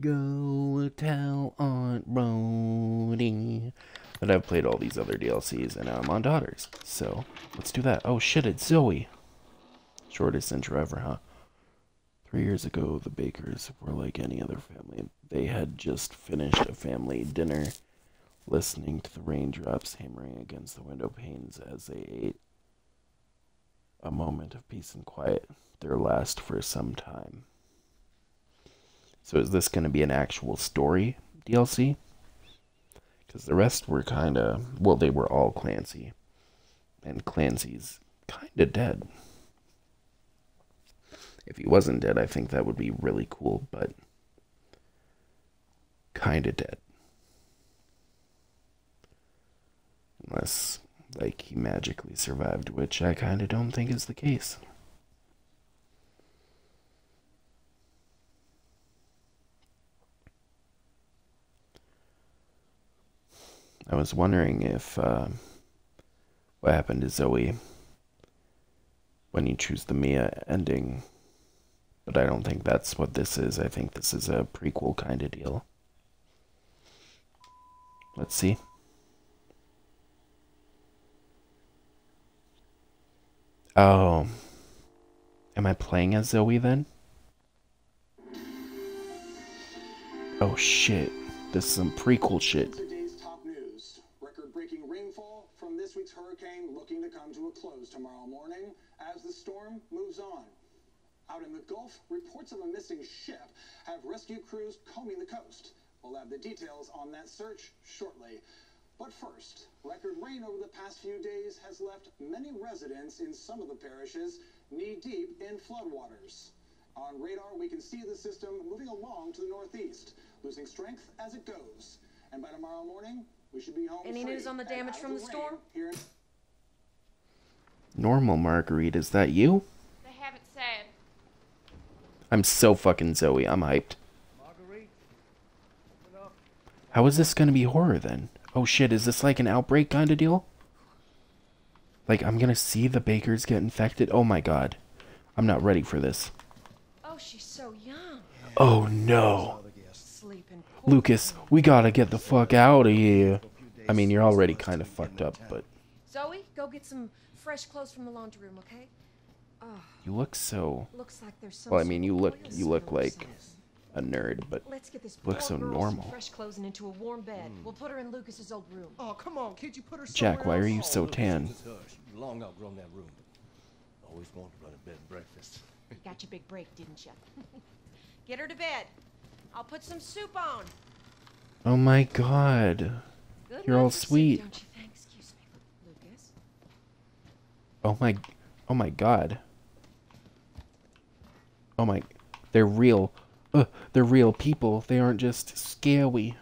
Go tell Aunt Brody. But I've played all these other DLCs and now I'm on Daughters. So let's do that. Oh shit, it's Zoe. Shortest intro ever, huh? Three years ago, the Bakers were like any other family. They had just finished a family dinner, listening to the raindrops hammering against the window panes as they ate. A moment of peace and quiet, their last for some time. So is this going to be an actual story DLC? Because the rest were kind of, well, they were all Clancy. And Clancy's kind of dead. If he wasn't dead, I think that would be really cool, but kind of dead. Unless, like, he magically survived, which I kind of don't think is the case. I was wondering if uh, what happened to Zoe when you choose the Mia ending, but I don't think that's what this is. I think this is a prequel kind of deal. Let's see. Oh. Am I playing as Zoe then? Oh shit. This is some prequel shit. Today's top news. Record-breaking rainfall from this week's hurricane looking to a close tomorrow morning as the storm moves on. Out in the Gulf, reports of a missing ship have rescue crews combing the coast. We'll have the details on that search shortly. But first, record rain over the past few days has left many residents in some of the parishes knee-deep in floodwaters. On radar, we can see the system moving along to the northeast, losing strength as it goes. And by tomorrow morning, we should be home Any news on the damage from the storm? Here Normal Marguerite, is that you? They haven't said. I'm so fucking Zoe. I'm hyped. How is this gonna be horror then? Oh shit, is this like an outbreak kind of deal? Like, I'm gonna see the Bakers get infected? Oh my god. I'm not ready for this. Oh, she's so young. Oh no. Lucas, we gotta get the fuck out of here. I mean, you're already kind of fucked up, but Zoe, go get some fresh clothes from the laundry room, okay? Oh, you look so. looks like there's some. Well, I mean, you look you look like a nerd, but Let's get this look so normal. fresh clothes and into a warm bed. Hmm. We'll put her in Lucas's old room. Oh, come on, can't you put her Jack, somewhere why are you so look, tan? Just long outgrown that room. Always wanted to run a bed and breakfast. you Got your big break, didn't you? get her to bed. I'll put some soup on. Oh my god. Good You're all sweet. soup, sweet. Don't you think? Excuse me, Lucas. Oh my Oh my god. Oh my They're real. Uh, they're real people. They aren't just scary.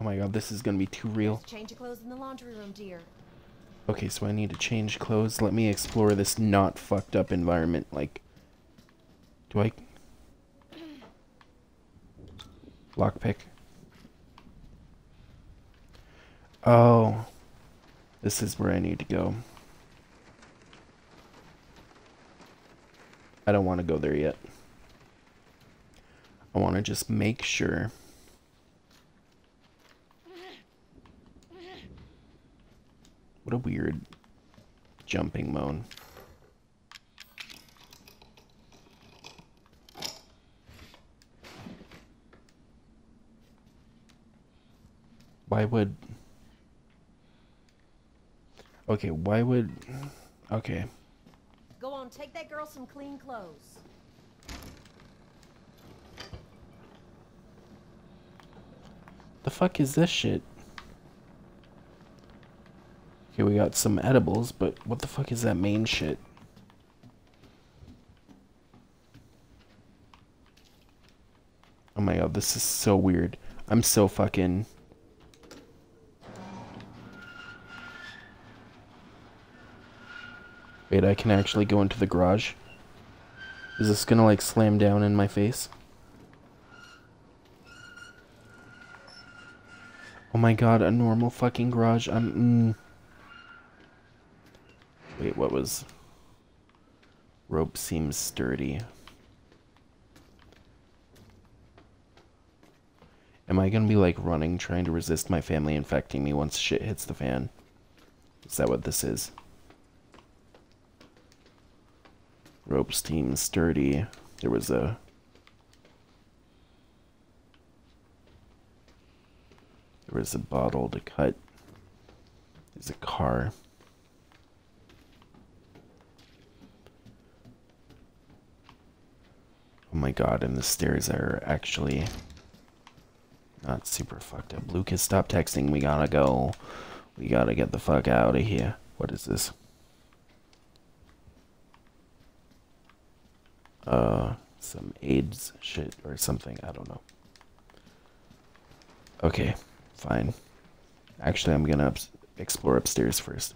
Oh my god, this is gonna be too real. Change your clothes in the laundry room, dear. Okay, so I need to change clothes. Let me explore this not fucked up environment. Like, do I lockpick? Oh, this is where I need to go. I don't want to go there yet. I want to just make sure. What a weird jumping moan. Why would... Okay, why would... Okay. Take that girl some clean clothes. The fuck is this shit? Okay, we got some edibles, but what the fuck is that main shit? Oh my god, this is so weird. I'm so fucking... Wait, I can actually go into the garage? Is this gonna like slam down in my face? Oh my god, a normal fucking garage. I'm. Mm. Wait, what was. Rope seems sturdy. Am I gonna be like running, trying to resist my family infecting me once shit hits the fan? Is that what this is? Ropes team sturdy. There was a. There was a bottle to cut. There's a car. Oh my god, and the stairs are actually not super fucked up. Lucas, stop texting. We gotta go. We gotta get the fuck out of here. What is this? Uh, some AIDS shit or something. I don't know. Okay, fine. Actually, I'm gonna explore upstairs first.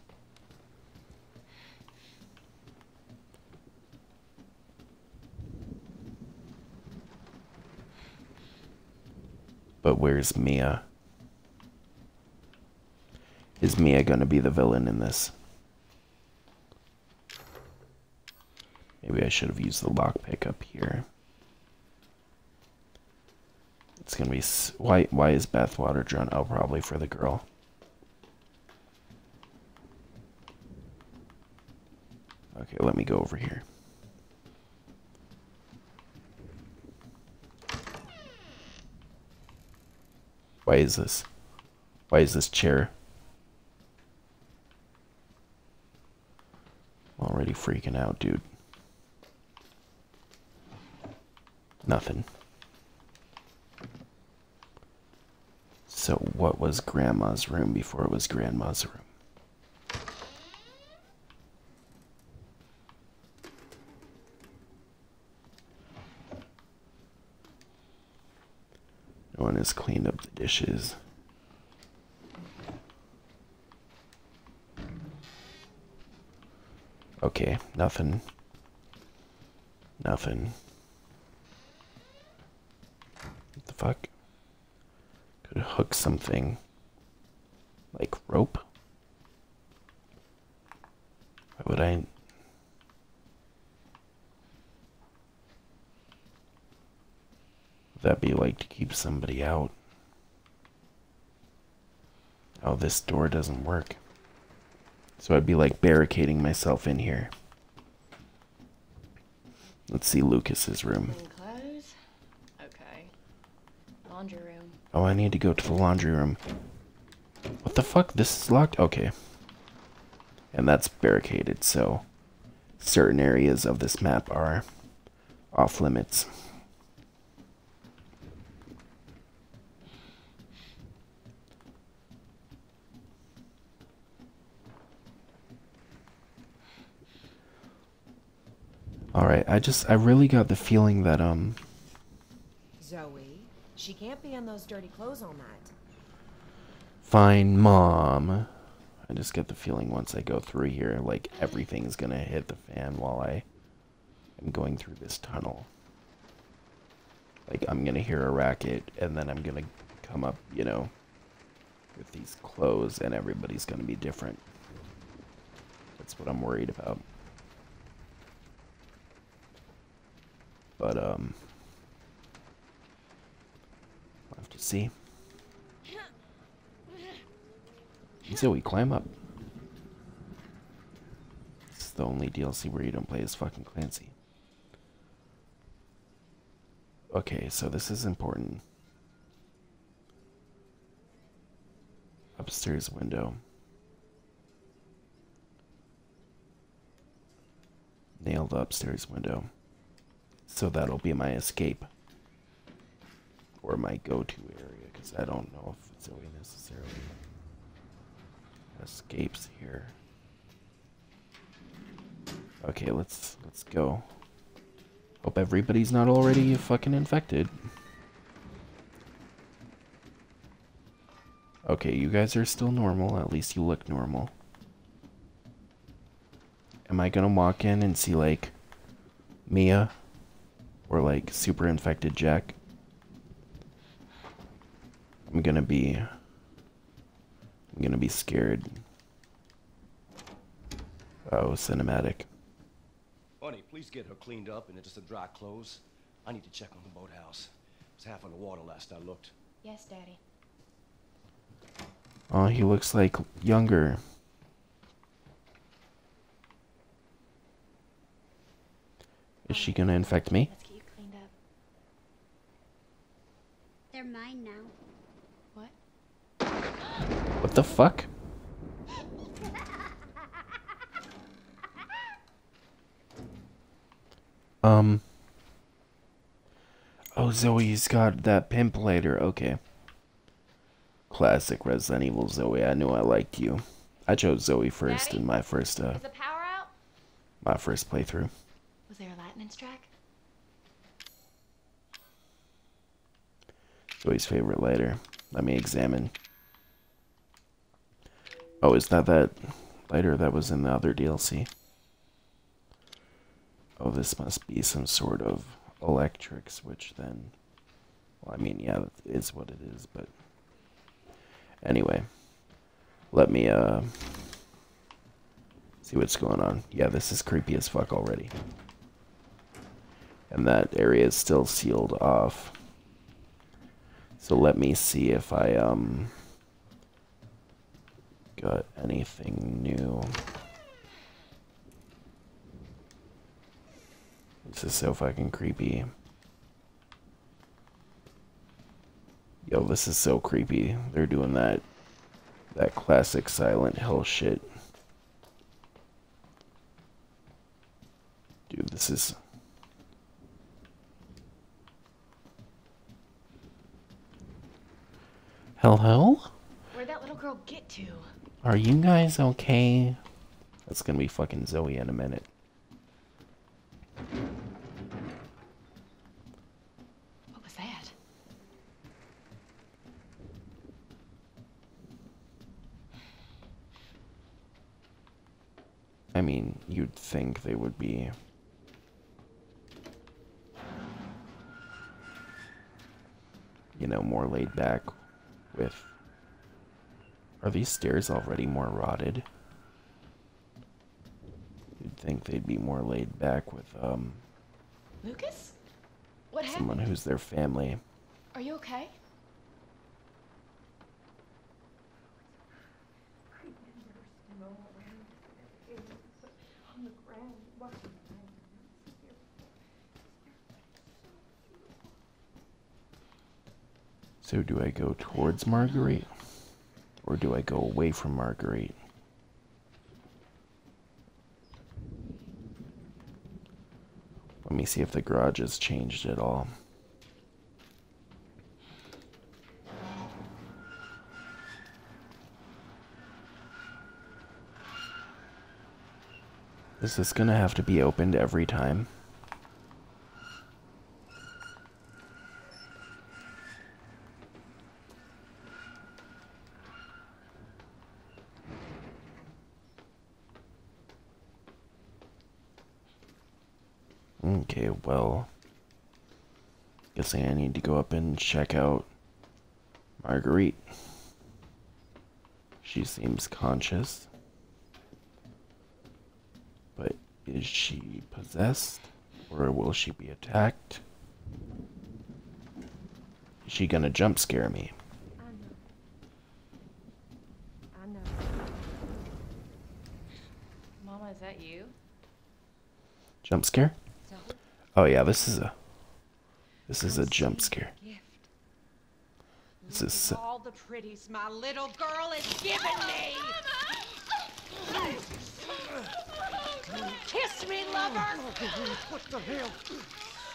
But where's Mia? Is Mia gonna be the villain in this? Maybe I should have used the lockpick up here. It's gonna be why? Why is bathwater drawn? Oh, probably for the girl. Okay, let me go over here. Why is this? Why is this chair? I'm already freaking out, dude. Nothing. So what was grandma's room before it was grandma's room? No one has cleaned up the dishes. Okay, nothing. Nothing. What the fuck? Could hook something. Like rope? Why would I that be like to keep somebody out? Oh, this door doesn't work. So I'd be like barricading myself in here. Let's see Lucas's room. Laundry room. Oh, I need to go to the laundry room. What the fuck? This is locked? Okay. And that's barricaded, so certain areas of this map are off limits. All right, I just I really got the feeling that um she can't be in those dirty clothes all night. fine mom. I just get the feeling once I go through here like everything's to hit the fan while I am going through this tunnel. Like I'm to hear a racket and then I'm to come up, you know, with these clothes and everybody's to be different. That's what I'm worried about. But, um, we'll have to see. So we climb up. It's the only DLC where you don't play as fucking Clancy. Okay, so this is important. Upstairs window. Nail the upstairs window. So that'll be my escape. Or my go-to area, because I don't know if Zoe necessarily escapes here. Okay, let's let's go. Hope everybody's not already fucking infected. Okay, you guys are still normal. At least you look normal. Am I gonna walk in and see, like, Mia? Or, like, super infected Jack? I'm gonna be... I'm gonna be scared. Oh, cinematic. Honey, please get her cleaned up and into some dry clothes. I need to check on the boathouse. It's half on the water last I looked. Yes, Daddy. Oh, he looks like younger. Is she gonna infect me? Let's get you cleaned up. They're mine now. What? What the fuck? Um. Oh, Zoe's got that pimp later. Okay. Classic Resident Evil Zoe. I knew I liked you. I chose Zoe first Daddy? in my first uh Is the power out? my first playthrough. Was there a lightning strike? Zoe's favorite lighter. Let me examine. Oh, is that that lighter that was in the other DLC? Oh, this must be some sort of electric switch then. Well, I mean, yeah, it is what it is, but anyway, let me uh see what's going on. Yeah, this is creepy as fuck already. And that area is still sealed off. So let me see if I um got anything new. This is so fucking creepy. Yo, this is so creepy. They're doing that that classic Silent Hill shit. Dude, this is Hello? Where'd that little girl get to? Are you guys okay? That's gonna be fucking Zoe in a minute. What was that? I mean, you'd think they would be. You know, more laid back with. Are these stairs already more rotted? You'd think they'd be more laid back with, um, Lucas? What someone happened? who's their family. Are you okay? So, do I go towards Marguerite? Or do I go away from Marguerite? Let me see if the garage has changed at all. This is this gonna have to be opened every time? Okay, well. Guessing I need to go up and check out Marguerite. She seems conscious. But is she possessed? Or will she be attacked? Is she gonna jump scare me? I know. I know. Mama, is that you? Jump scare? So, Oh yeah, this is a this is a jump scare. This is at so- all the pretties my little girl has given me. Kiss me, lover. What the hell?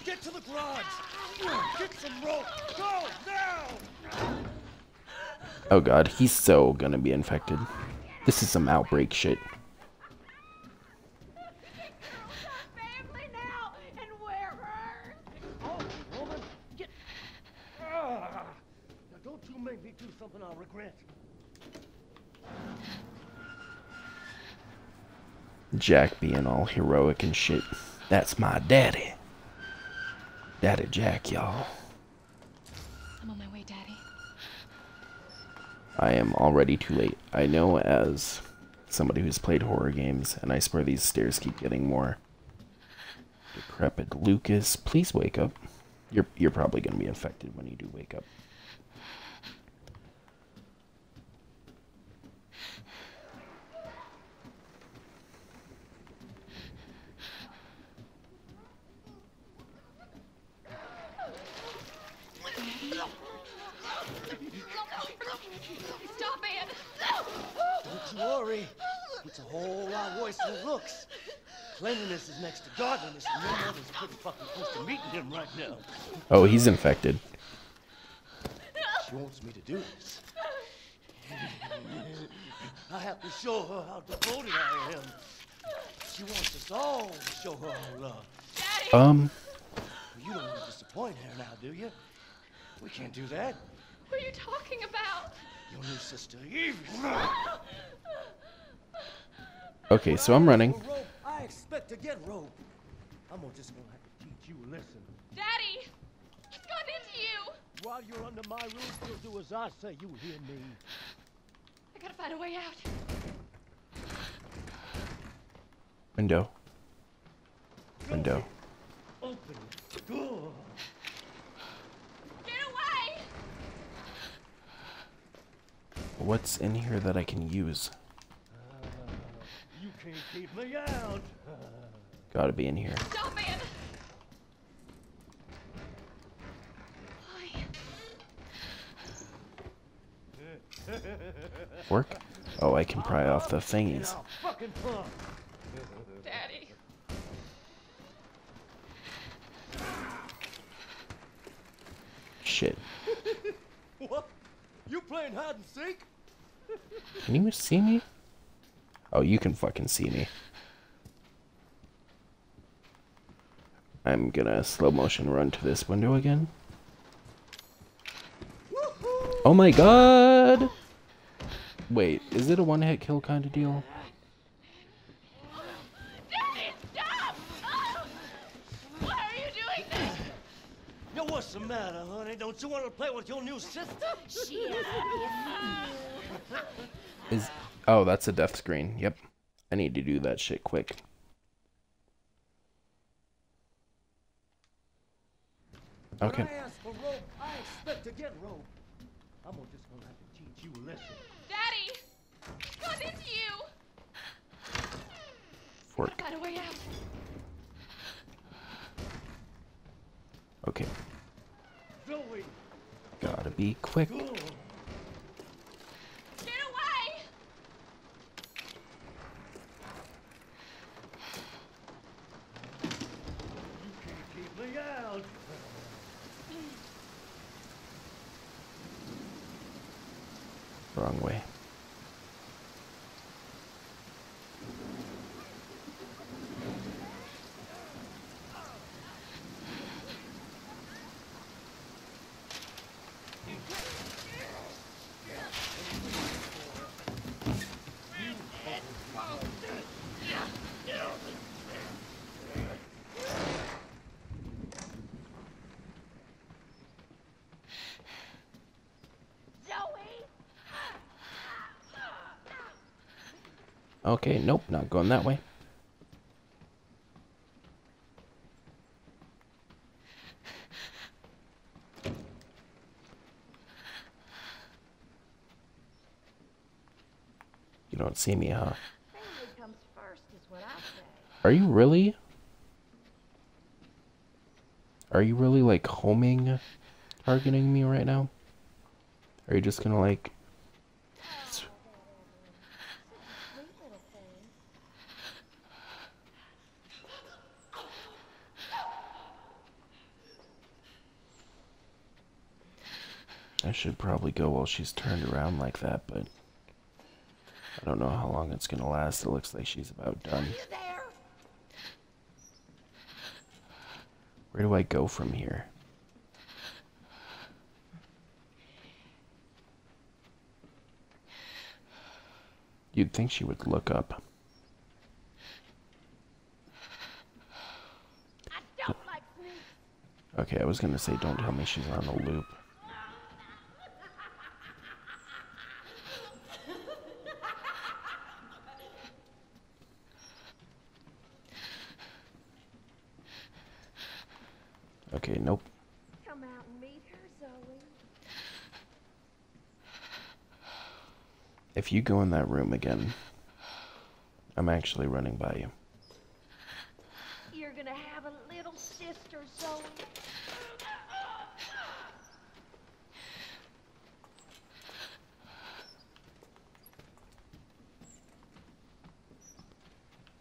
Get to the garage! Get some rope! Go, now! Oh god, he's so gonna be infected. This is some outbreak shit. Family now, and we're hers. Oh, woman! Get... Ah! Now don't you make me do something I'll regret. Jack being all heroic and shit. That's my daddy. Daddy Jack, y'all. I'm on my way, Daddy. I am already too late. I know as somebody who's played horror games, and I swear these stairs keep getting more decrepit. Lucas, please wake up. You're you're probably gonna be infected when you do wake up. Cleanliness is next to godliness, and your mother's pretty fucking close to meeting him right now. Oh, he's infected. She wants me to do this. I have to show her how devoted I am. She wants us all to show her our love. Daddy! Um, You don't want to disappoint her now, do you? We can't do that. what are you talking about? Your new sister, Eve. okay, so I'm running. I expect to get rope. I'm just gonna have to teach you a lesson. Daddy! He's gone into you! While you're under my roof, you'll do as I say. You hear me? I gotta find a way out. Window. Window. Open the door. Get away! What's in here that I can use? Uh, you can't keep me out. Gotta be in here. Stop, man! Work? Oh, I can pry off the thingies. Now, fucking punk. Daddy. Shit. What? You playing hide and seek? Can you see me? Oh, you can fucking see me. I'm gonna slow motion run to this window again. Oh my god! Wait, is it a one hit kill kind of deal? Daddy, stop! Oh! Why are you doing this? Yo, what's the matter, honey? Don't you want to play with your new sister? She Is oh, that's a death screen. Yep, I need to do that shit quick. Okay. When I ask for rope, I expect to get rope. I'm gonna just gonna have to teach you a lesson. Daddy! He's gone into you! Fork. Find a way out. Okay. Zoe, Gotta be quick. go. Get Okay, nope, not going that way. You don't see me, huh? Are you really? Are you really like homing targeting me right now? Are you just gonna like s- Sweet little thing. I should probably go while she's turned around like that, but I don't know how long it's gonna last. It looks like she's about done. Where do I go from here? You'd think she would look up. I don't like. Okay, I was gonna say don't tell me she's on a loop. Okay, nope. Come out and meet her, Zoe. If you go in that room again, I'm actually running by you. You're gonna have a little sister, Zoe.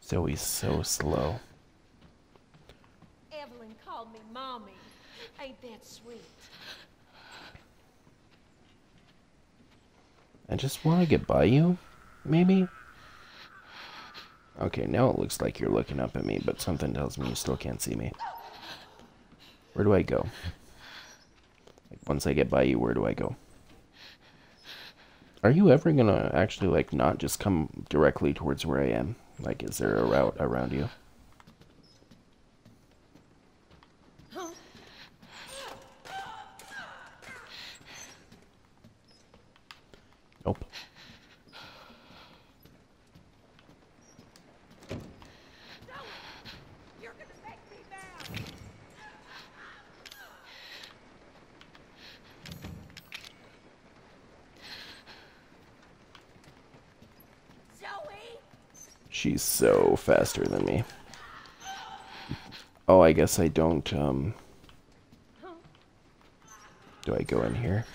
Zoe's so slow. Evelyn called me mommy. Ain't that sweet? I just want to get by you, maybe? Okay, now it looks like you're looking up at me, but something tells me you still can't see me. Where do I go? Like, once I get by you, where do I go? Are you ever gonna actually, like, not just come directly towards where I am? Like, is there a route around you? Nope. You're gonna make me mad. Zoe! She's so faster than me. Oh, I guess I don't, um... Do I go in here?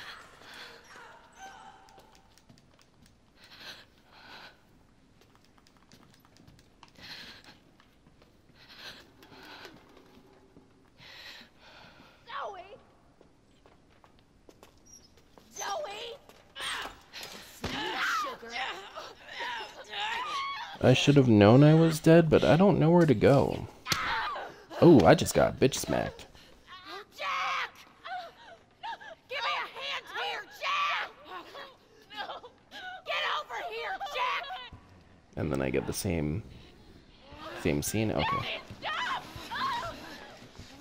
Zoe! Zoe! Sugar. I should have known I was dead, but I don't know where to go. Oh, I just got bitch smacked. Jack! Give me a hand here, Jack! Get over here, Jack! And then I get the same same scene. Okay. Stop!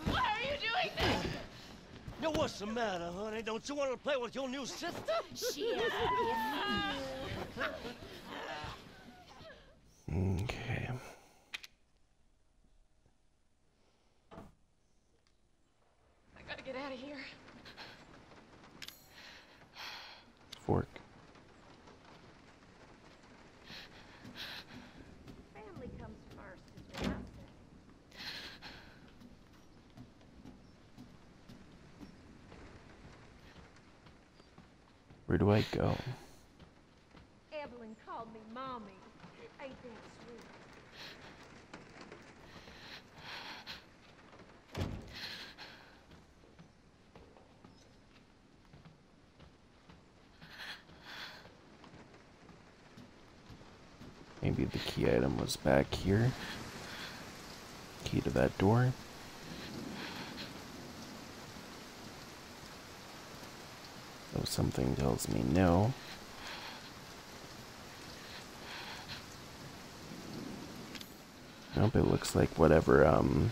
Why are you doing this? Now what's the matter, honey? Don't you want to play with your new sister? Shit. Okay. I gotta get out of here. Fork. Family comes first, is what I say. Where do I go? Evelyn called me mommy. Ain't that sweet? Maybe the item was back here. Key to that door. Though something tells me no. Nope, it looks like whatever, um...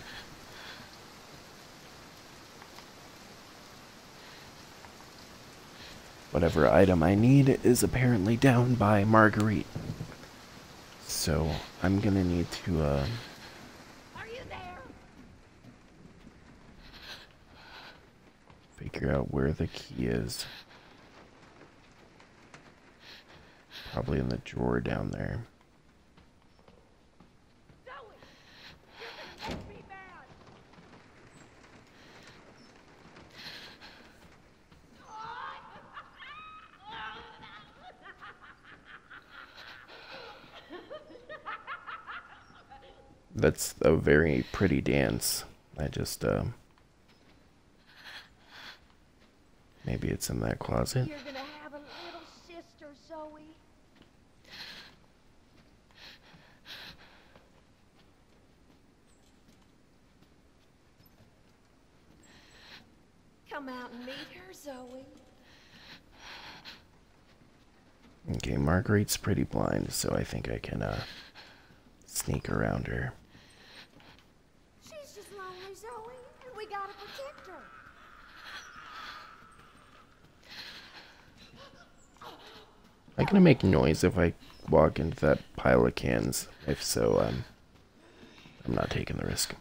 Whatever item I need is apparently down by Marguerite. So, I'm gonna need to, uh... Are you there? figure out where the key is. Probably in the drawer down there. Zoe! You're gonna make me mad! That's a very pretty dance. I just, uh... Maybe it's in that closet. You're gonna have a little sister, Zoe. Come out and meet her, Zoe. Okay, Marguerite's pretty blind, so I think I can, uh... Sneak around her. She's just lonely, Zoe, and we gotta protect her. I gonna make noise if I walk into that pile of cans? If so, um... I'm not taking the risk.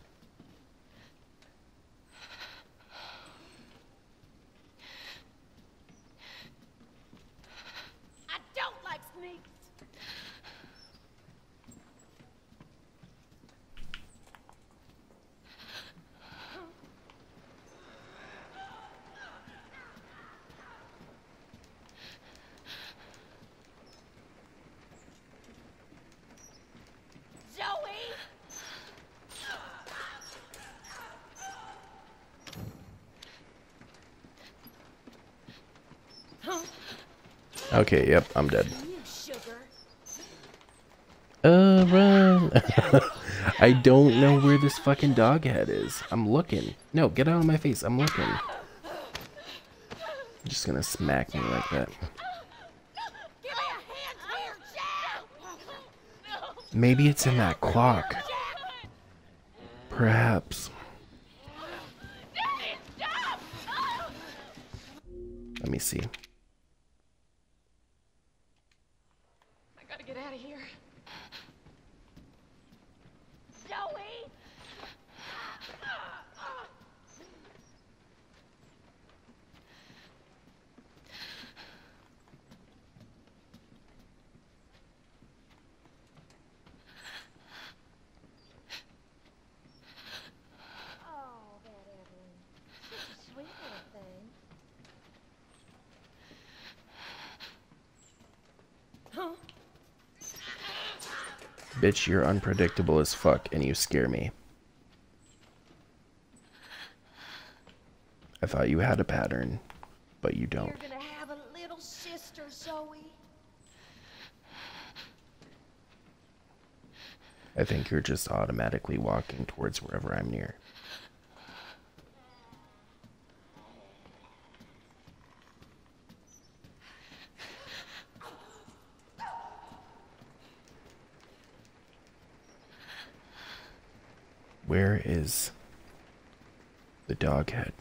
I don't like sneaks. Zoe! Okay, yep, I'm dead. Uh, run. I don't know where this fucking dog head is. I'm looking. No, get out of my face. I'm looking. just gonna smack me like that. Maybe it's in that clock. Perhaps. Let me see. I gotta get out of here. Zoe! Oh, that Evelyn. Such a sweet little thing. Bitch, you're unpredictable as fuck and you scare me. I thought you had a pattern, but you don't. You're gonna have a little sister, Zoe. I think you're just automatically walking towards wherever I'm near. Where is the dog head?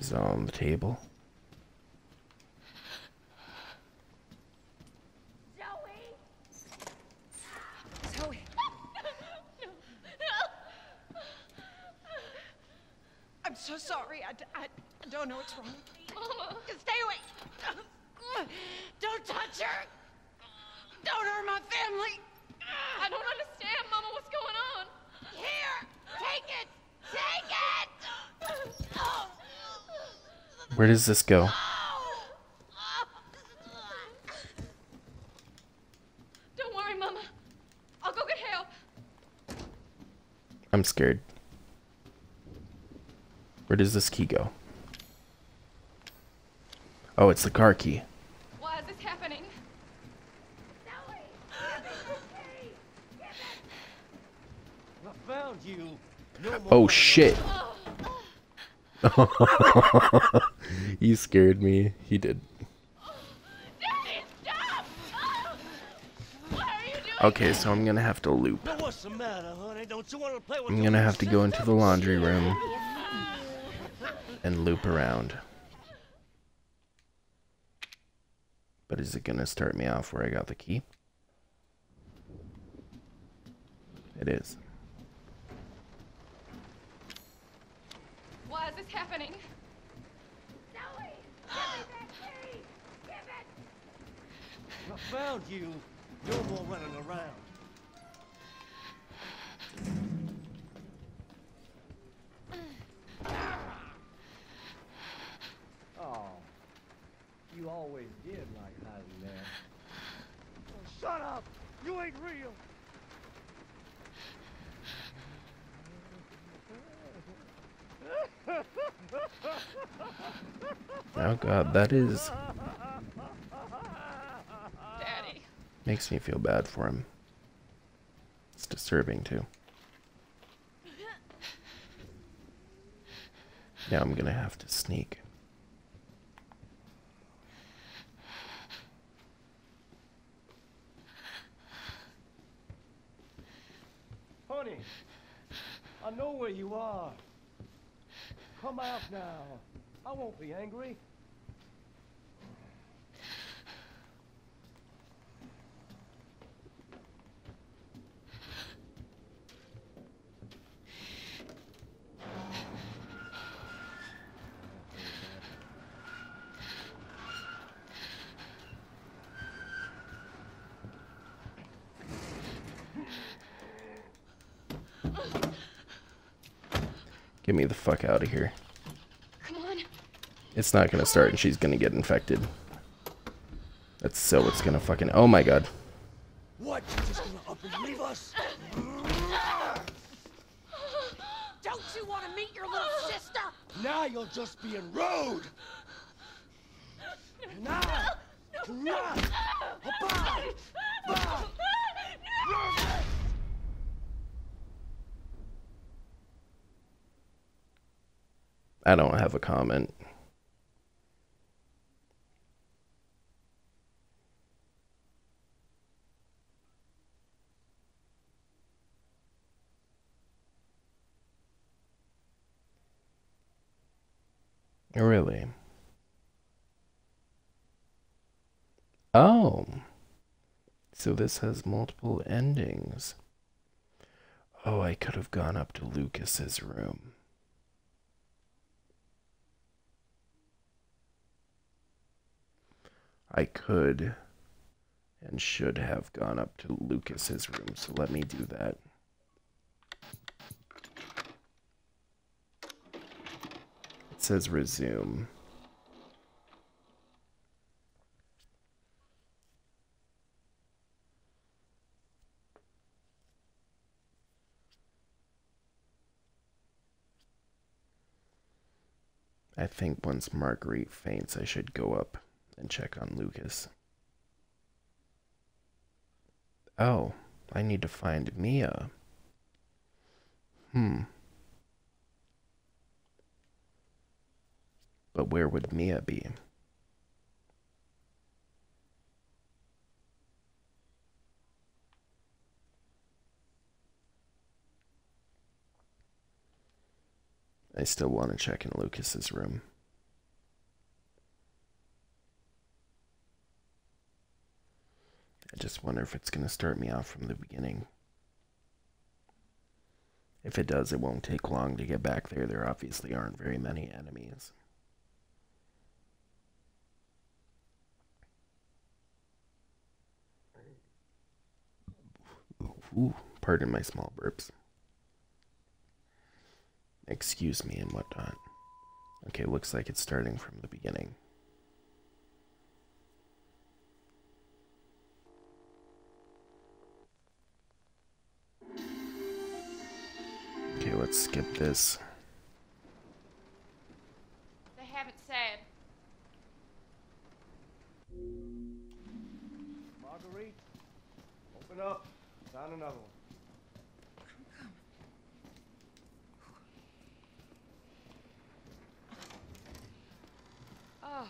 Is it on the table? Zoe! Zoe. I'm so sorry. I, d- I- I don't know what's wrong. Mama! Stay away. Don't touch her. Don't hurt my family. I don't understand, Mama. What's going on? Here, take it. Take it. Oh. Where does this go? Don't worry, Mama. I'll go get help. I'm scared. Where does this key go? Oh, it's the car key. Why is this happening? I found you. No Oh running shit. he scared me. He did. Okay, so I'm gonna have to loop. I'm gonna have to go into the laundry room and loop around. But is it gonna start me off where I got the key? It is this happening? I found you. No more running around. Oh, you always did like hiding there. Oh, shut up! You ain't real. Oh god, that is Daddy. makes me feel bad for him. It's disturbing too. Now I'm gonna have to sneak. Honey, I know where you are. Come out now. I won't be angry. Get me the fuck out of here. Come on. It's not gonna start and she's gonna get infected. That's so it's gonna fucking oh my god. What? You just gonna up and leave us? Don't you want to meet your little sister? Now you're just being rude. Now! Run! Abide! Abide! I don't have a comment. Really? Oh. So this has multiple endings. Oh, I could have gone up to Lucas's room. I could and should have gone up to Lucas's room, so let me do that. It says resume. I think once Marguerite faints, I should go up and check on Lucas. Oh, I need to find Mia. Hmm. But where would Mia be? I still want to check in Lucas's room. I just wonder if it's going to start me off from the beginning. If it does, it won't take long to get back there. There obviously aren't very many enemies. Ooh, pardon my small burps. Excuse me and whatnot. Okay, looks like it's starting from the beginning. Okay, let's skip this. They haven't said. Marguerite, open up. Found another one. Oh.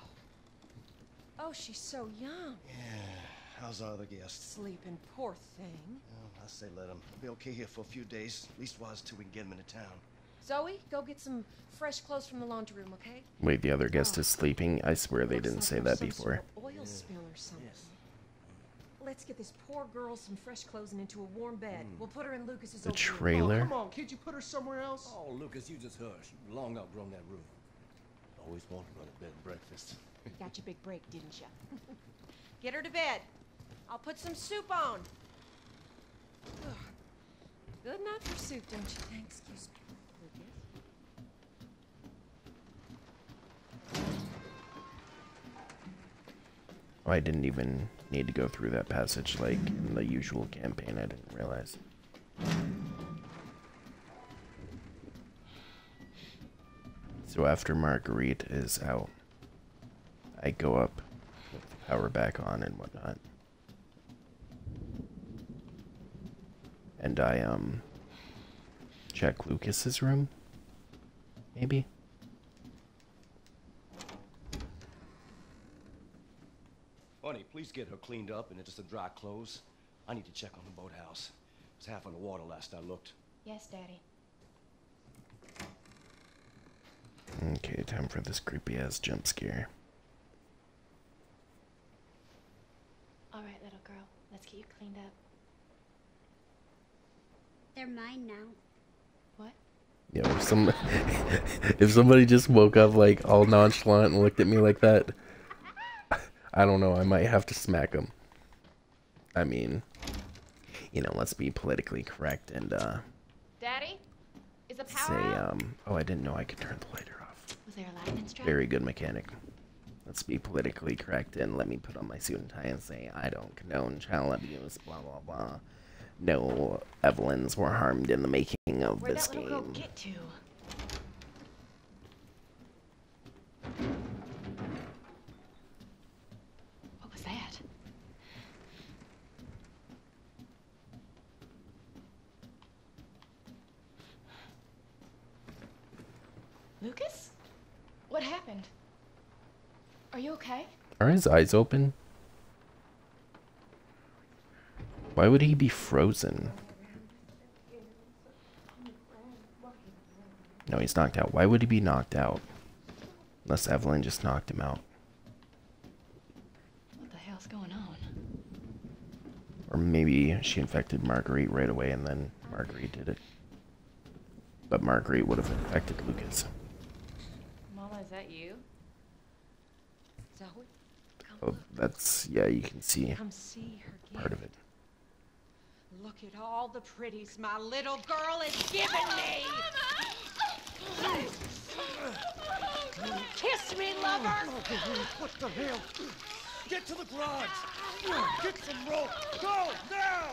Oh, she's so young. How's our other guest? Sleeping, poor thing. Well, I say let them. Be okay here for a few days. At least while till we can get him into town. Zoe, go get some fresh clothes from the laundry room, okay? Wait, the other guest is oh. sleeping? I swear they Looks didn't like say that some sort before. of Oil spill or something. Let's get this poor girl some fresh clothes and into a warm bed. Hmm. We'll put her in Lucas's The old room. trailer? Oh, come on, can't you put her somewhere else? Oh, Lucas, you just hush. You long outgrown that room. Always wanted to run a bed and breakfast. You got your big break, didn't you? Get her to bed. I'll put some soup on. Good enough for soup, don't you think? Excuse me. Oh, I didn't even need to go through that passage like in the usual campaign. I didn't realize. So after Marguerite is out, I go up with the power back on and whatnot. And I, um, check Lucas's room? Maybe? Honey, please get her cleaned up and into some dry clothes. I need to check on the boathouse. It was half underwater last I looked. Yes, Daddy. Okay, time for this creepy ass jump scare. All right, little girl. Let's get you cleaned up. They're mine now. What? Yo, if some if somebody just woke up like all nonchalant and looked at me like that, I don't know. I might have to smack them. I mean, you know, let's be politically correct and uh, Daddy? Is the say, power out? um, oh, I didn't know I could turn the lighter off. Was there a lightning strike? Very good mechanic. Let's be politically correct and let me put on my suit and tie and say I don't condone child abuse. Blah blah blah no Evelyns were harmed in the making of Where this game. Get to? What was that? Lucas? What happened? Are you okay? Are his eyes open? Why would he be frozen? No, he's knocked out. Why would he be knocked out? Unless Evelyn just knocked him out. What the hell's going on? Or maybe she infected Marguerite right away and then Marguerite did it. But Marguerite would have infected Lucas. Mama, is that you? Zoe? Oh, that's, yeah, you can see see her part of it. Look at all the pretties my little girl has given me. Kiss me, lover. What the hell? Get to the garage! Get some rope! Go, now!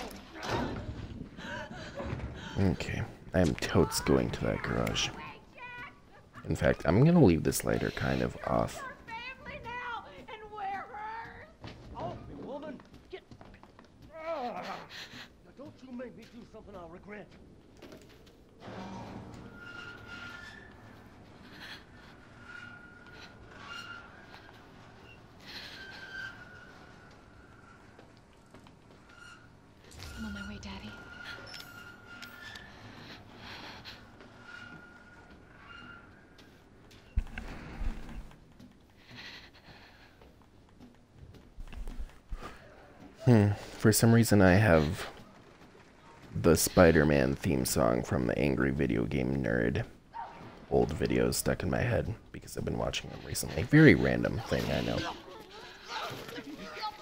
Okay, I am totes going to that garage. In fact, I'm gonna leave this lighter kind of off. Family now, and we're hers. Off me, woman! Get... Ah. Now don't you make me do something I'll regret. I'm on my way, Daddy. Hmm. For some reason, I have the Spider-Man theme song from the Angry Video Game Nerd old videos stuck in my head because I've been watching them recently. Very random thing, I know.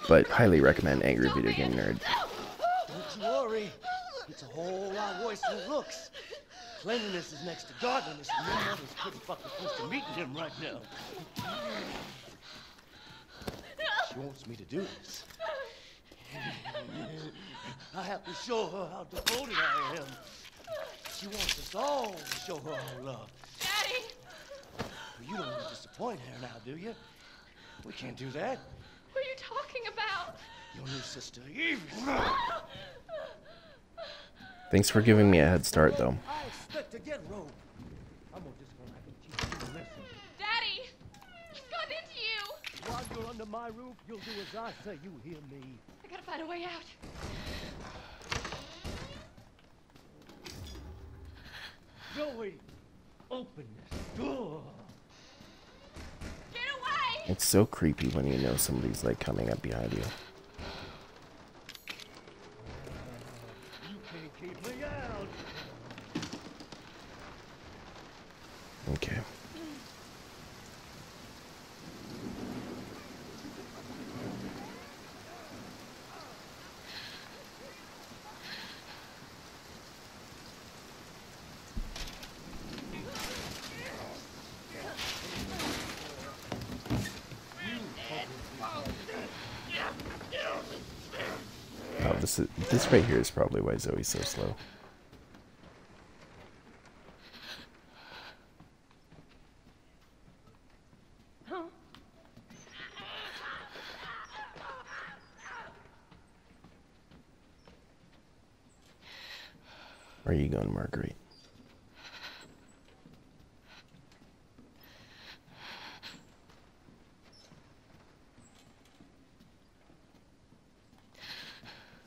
But highly recommend Angry Video Game Nerd. Don't you worry. It's a whole lot worse than it looks. Cleanliness is next to godliness, and your mother's pretty fucking close to meeting him right now. She wants me to do this. I have to show her how devoted I am. She wants us all to show her our love. Daddy! Well, you don't want to disappoint her now, do you? We can't do that. What are you talking about? Your new sister, Eve. Thanks for giving me a head start, though. I expect to get rope. I'm gonna just gonna have to teach you a lesson. Daddy! He's gone into you! While you're under my roof, you'll do as I say. You hear me? I gotta find a way out. Joey, open this door. Get away! It's so creepy when you know somebody's like coming up behind you. You can't keep me out. Okay. Oh, this is this right here is probably why Zoe's so slow. Where are you going, Marguerite?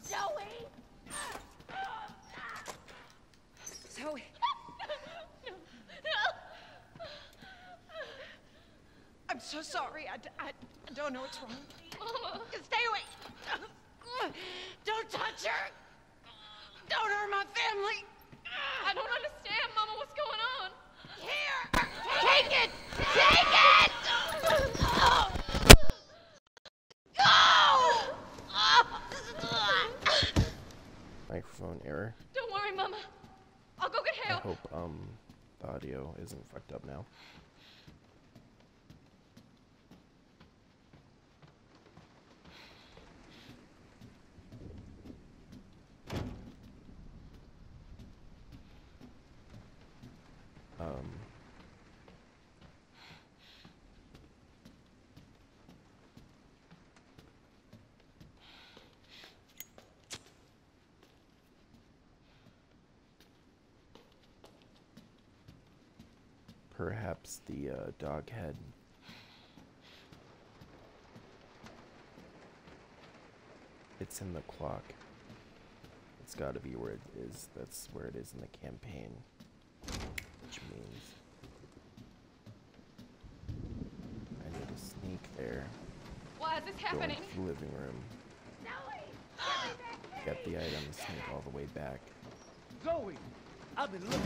Zoe! Zoe! I'm so sorry. I, d- I- I don't know what's wrong. Mama! Stay away! Don't touch her! Don't hurt my family! I don't understand, Mama. What's going on? Here! Take it! Take it! Go! Microphone error. Don't worry, Mama. I'll go get I help. hope um the audio isn't fucked up now. Um perhaps the uh, dog head. It's in the clock. It's got to be where it is. That's where it is in the campaign. Which means I need to sneak there. Why is this Go happening? into the living room. Get the items, sneak all the way back. Zoe, I've been looking.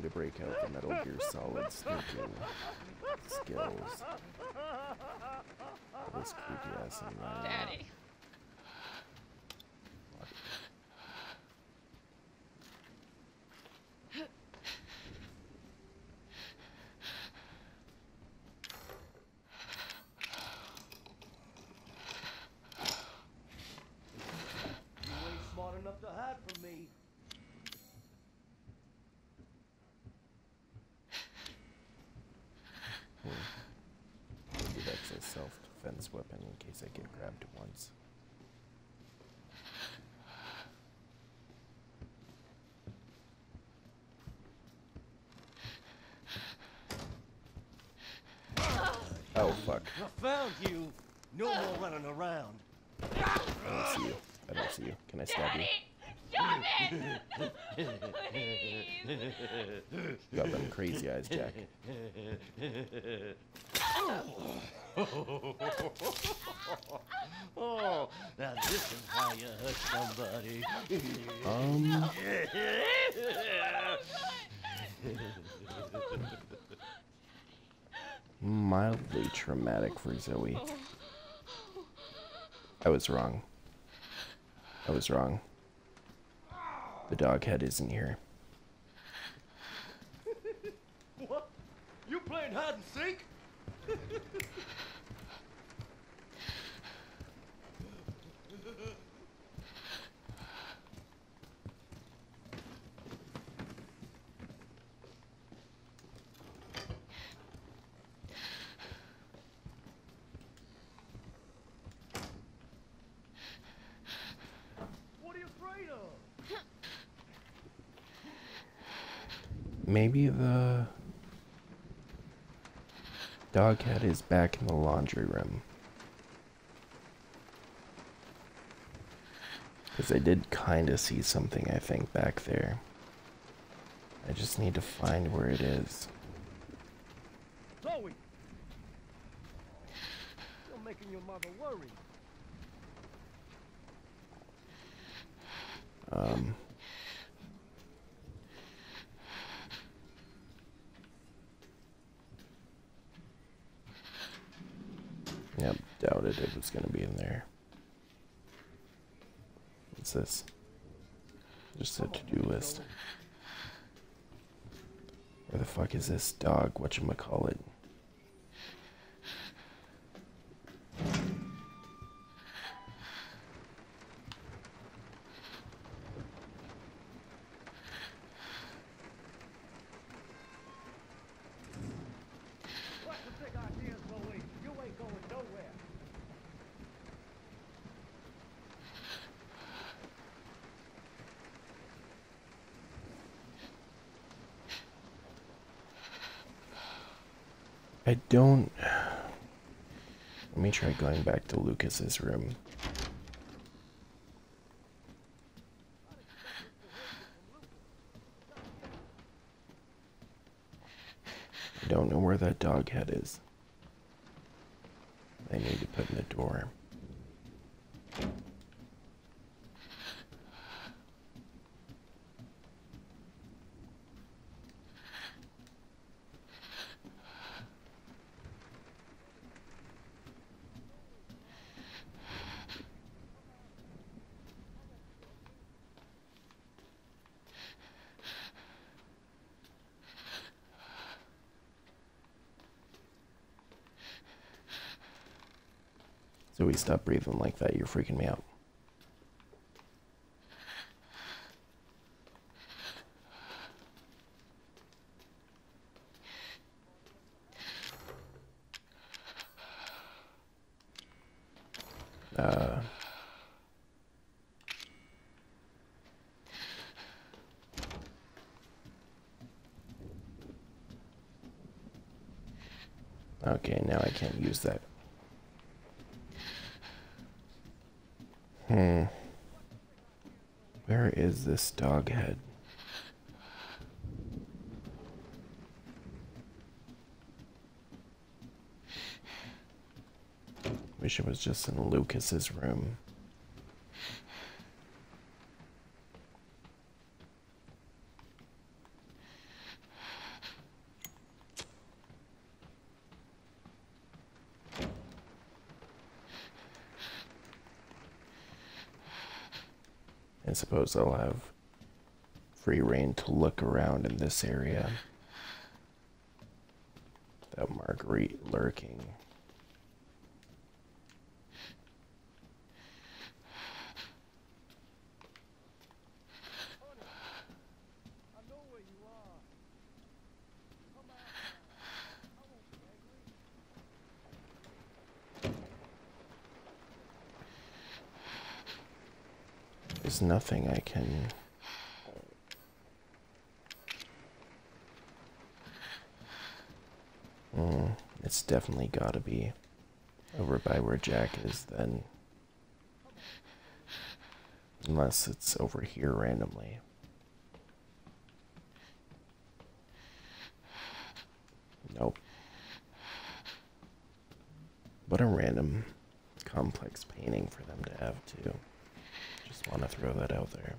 Time to break out the Metal Gear Solid sneaking skills. Creepy ass environment. Uh, Daddy. You ain't smart enough to hide from me. Maybe that's a self-defense weapon in case I get grabbed once. Oh fuck. I found you. No more running around. I don't see you. I don't see you. Can I stab you? Stop it! Please. You got crazy Jack. Oh, now this is how you hurt somebody. Um, mildly traumatic for Zoe. I was wrong. I was wrong. The dog head isn't here. What? You playing hide and seek? What are you afraid of? Maybe the dog head is back in the laundry room. Because I did kind of see something, I think, back there. I just need to find where it is. Zoe! You're making your mother worry. Um, yep, doubted it was going to be in there. What's this? Just a to-do list. Where the fuck is this dog? Whatchamacallit? I don't. Let me try going back to Lucas's room. I don't know where that dog head is. I need to put in the door. please stop breathing like that. You're freaking me out. Uh, okay, now I can't use that this dog head? Wish it was just in Lucas's room. Suppose I'll have free reign to look around in this area without Marguerite lurking. Nothing I can. Mm, it's definitely gotta be over by where Jack is then. Unless it's over here randomly. Nope. What a random complex painting for them to have too. Just want to throw that out there.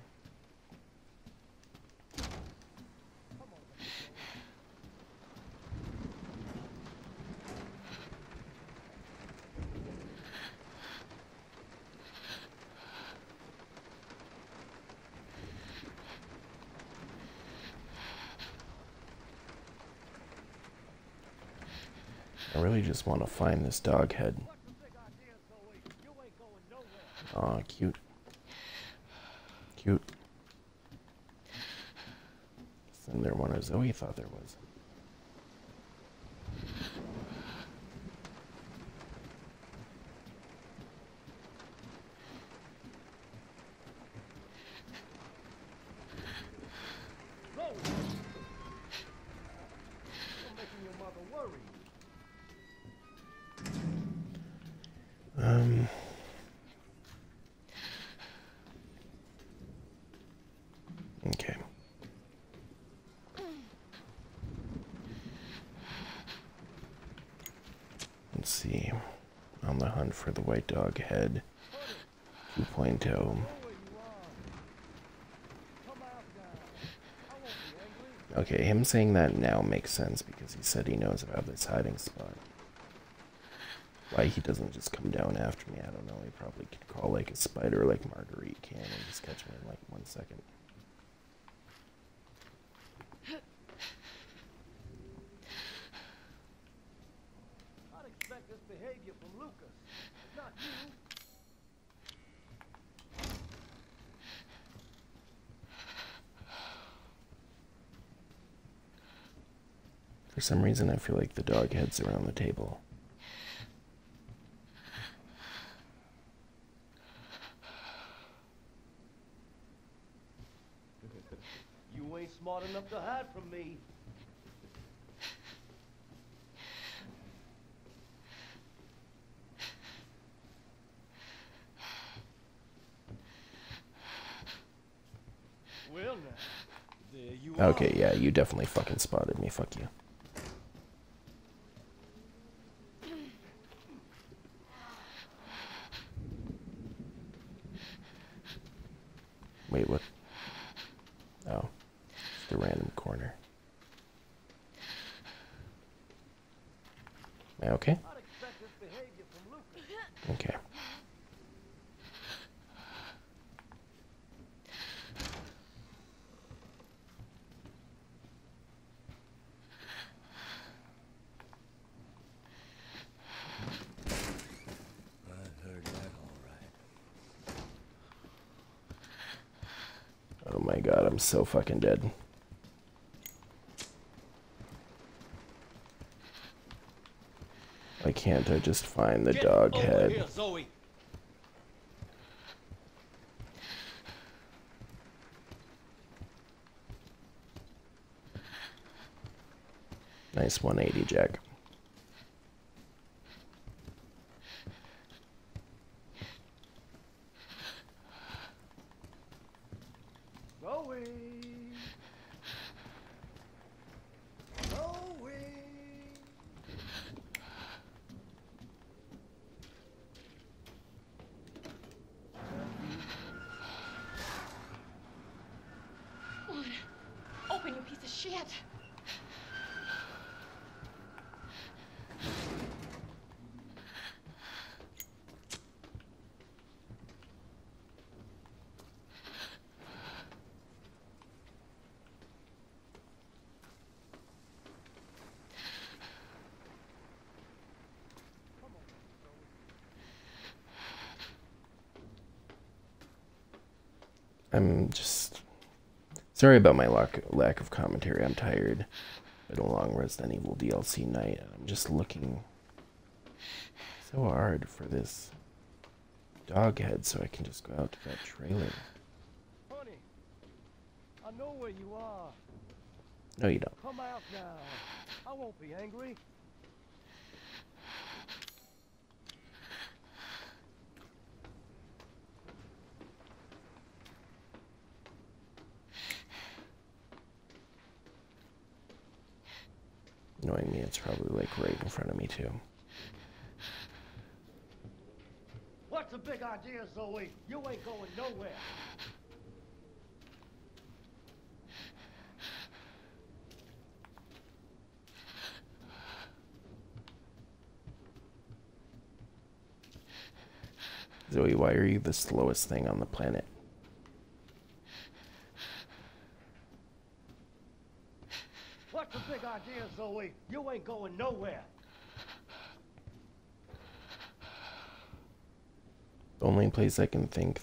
I really just want to find this dog head. Aw, cute. Cute. Then there one of oh, Zoe thought there was. The the white dog head oh. 2.0. Okay, him saying that now makes sense because he said he knows about this hiding spot. Why he doesn't just come down after me, I don't know. He probably could call like a spider like Marguerite can and just catch me in like one second. I'd expect this behavior from Lucas, not you. For some reason, I feel like the dog head's around the table. You ain't smart enough to hide from me. Well now, there you are. Okay, yeah, you definitely fucking spotted me. Fuck you. so fucking dead. Why can't I just find the Get dog head? Here, Zoe. Nice 180, Jack. I'm just sorry about my lack lack of commentary. I'm tired. Been a long Resident Evil DLC night, and I'm just looking so hard for this dog head so I can just go out to that trailer. Honey, I know where you are. No, you don't. Come out now. I won't be angry. Knowing me, it's probably like right in front of me too. What's the big idea, Zoe? You ain't going nowhere. Zoe, why are you the slowest thing on the planet? What's the big idea, Zoe? You ain't going nowhere. The only place I can think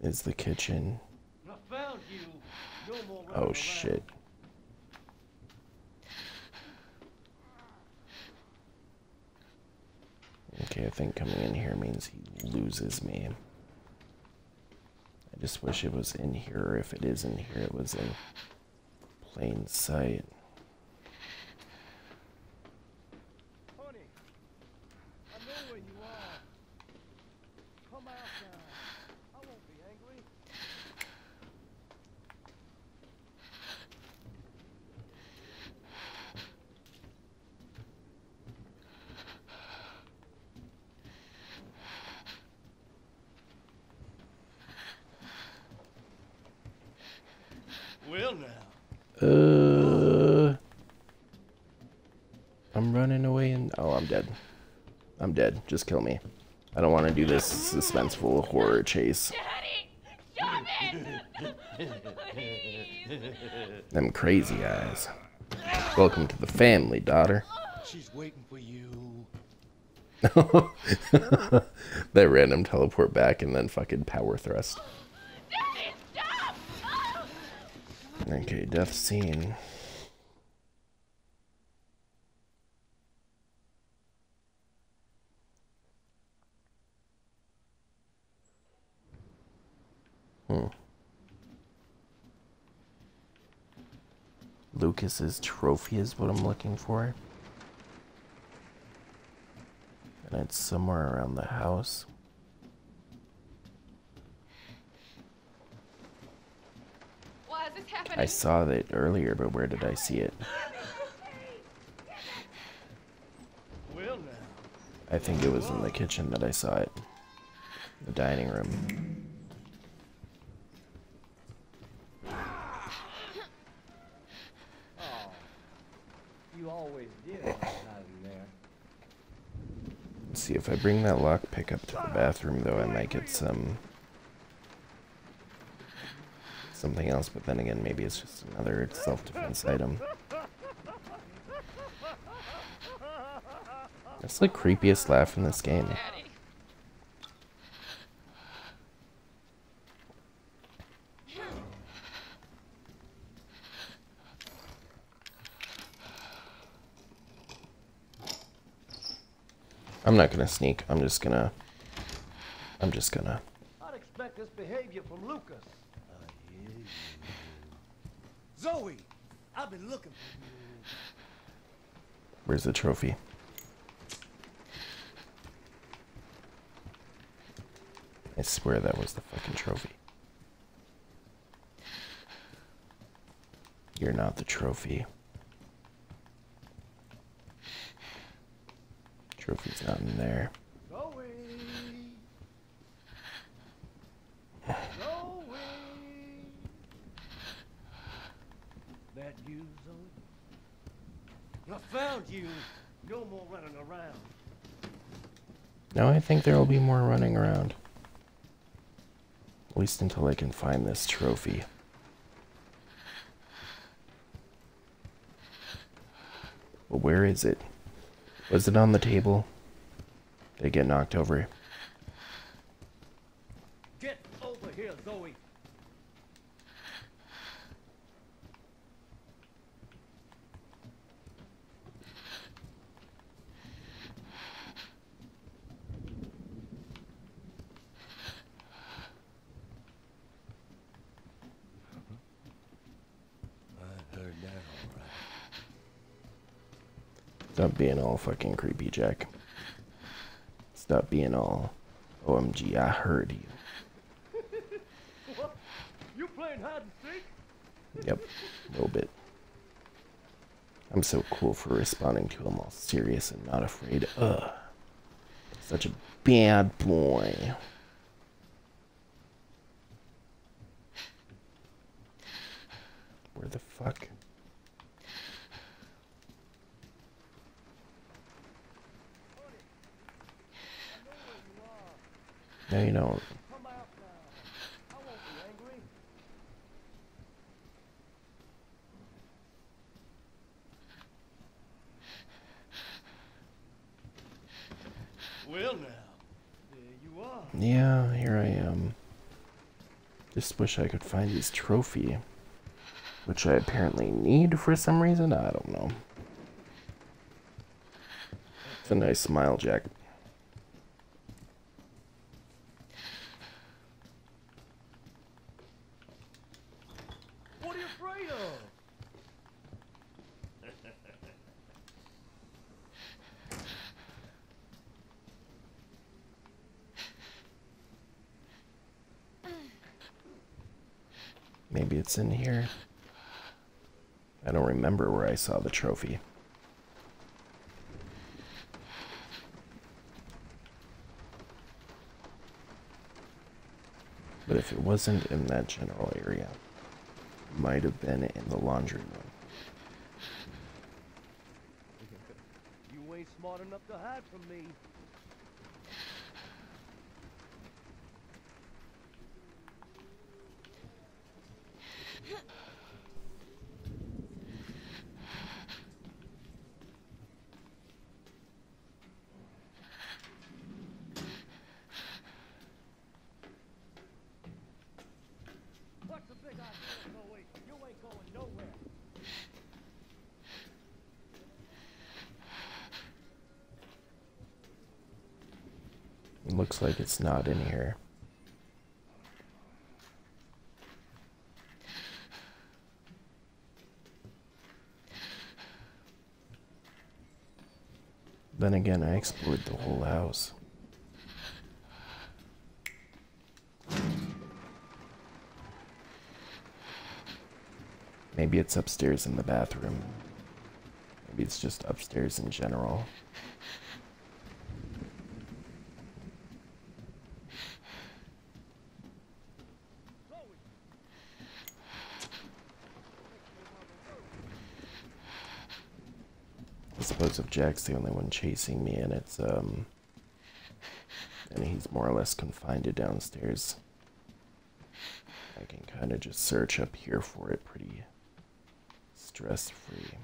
is the kitchen. I found you. No more Oh shit. Okay, I think coming in here means he loses me. I just wish it was in here, or if it is in here, it was in plain sight. Honey, I know where you are. Come out now. I won't be angry. Well, now. Uh, I'm running away and oh, I'm dead. I'm dead. Just kill me. I don't want to do this suspenseful horror chase. Daddy, stop it! Please. Them crazy eyes. Welcome to the family, daughter. She's waiting for you. that random teleport back and then fucking power thrust. Daddy, stop! Oh! Okay, death scene. Hmm. Lucas's trophy is what I'm looking for. And it's somewhere around the house. Why is this happening? I saw it earlier, but where did I see it? Well, now. I think it was in the kitchen that I saw it. The dining room. Always did there. Let's see if I bring that lock pick up to the bathroom though I might get some something else, but then again maybe it's just another self-defense item. That's the creepiest laugh in this game. I'm not gonna sneak. I'm just gonna. I'm just gonna. I'd expect this behavior from Lucas. Uh, Zoe! I've been looking for you. Where's the trophy? I swear that was the fucking trophy. You're not the trophy. Trophy's not there. That? I found you. No more running around. No, I think there will be more running around. At least until I can find this trophy. But where is it? Was it on the table? It get knocked over? Get over here, Zoe. I heard that. Stop being all fucking creepy, Jack. Stop being all OMG, I heard you. What? You playing hide and seek? Yep, a little bit. I'm so cool for responding to him all serious and not afraid. Ugh. Such a bad boy. Where the fuck? No, you don't. Come out now. I won't be angry. Well now, there you are. Yeah, here I am. Just wish I could find his trophy. Which I apparently need for some reason. I don't know. It's a nice smile, Jack. What are you afraid of? Maybe it's in here. I don't remember where I saw the trophy. But if it wasn't in that general area, it might have been in the laundry room. You ain't smart enough to hide from me. What's the big idea, Zoe? You ain't going nowhere. It looks like it's not in here. Then again, I explored the whole house. Maybe it's upstairs in the bathroom. Maybe it's just upstairs in general. If Jack's the only one chasing me and it's, um, and he's more or less confined to downstairs, I can kind of just search up here for it pretty stress free.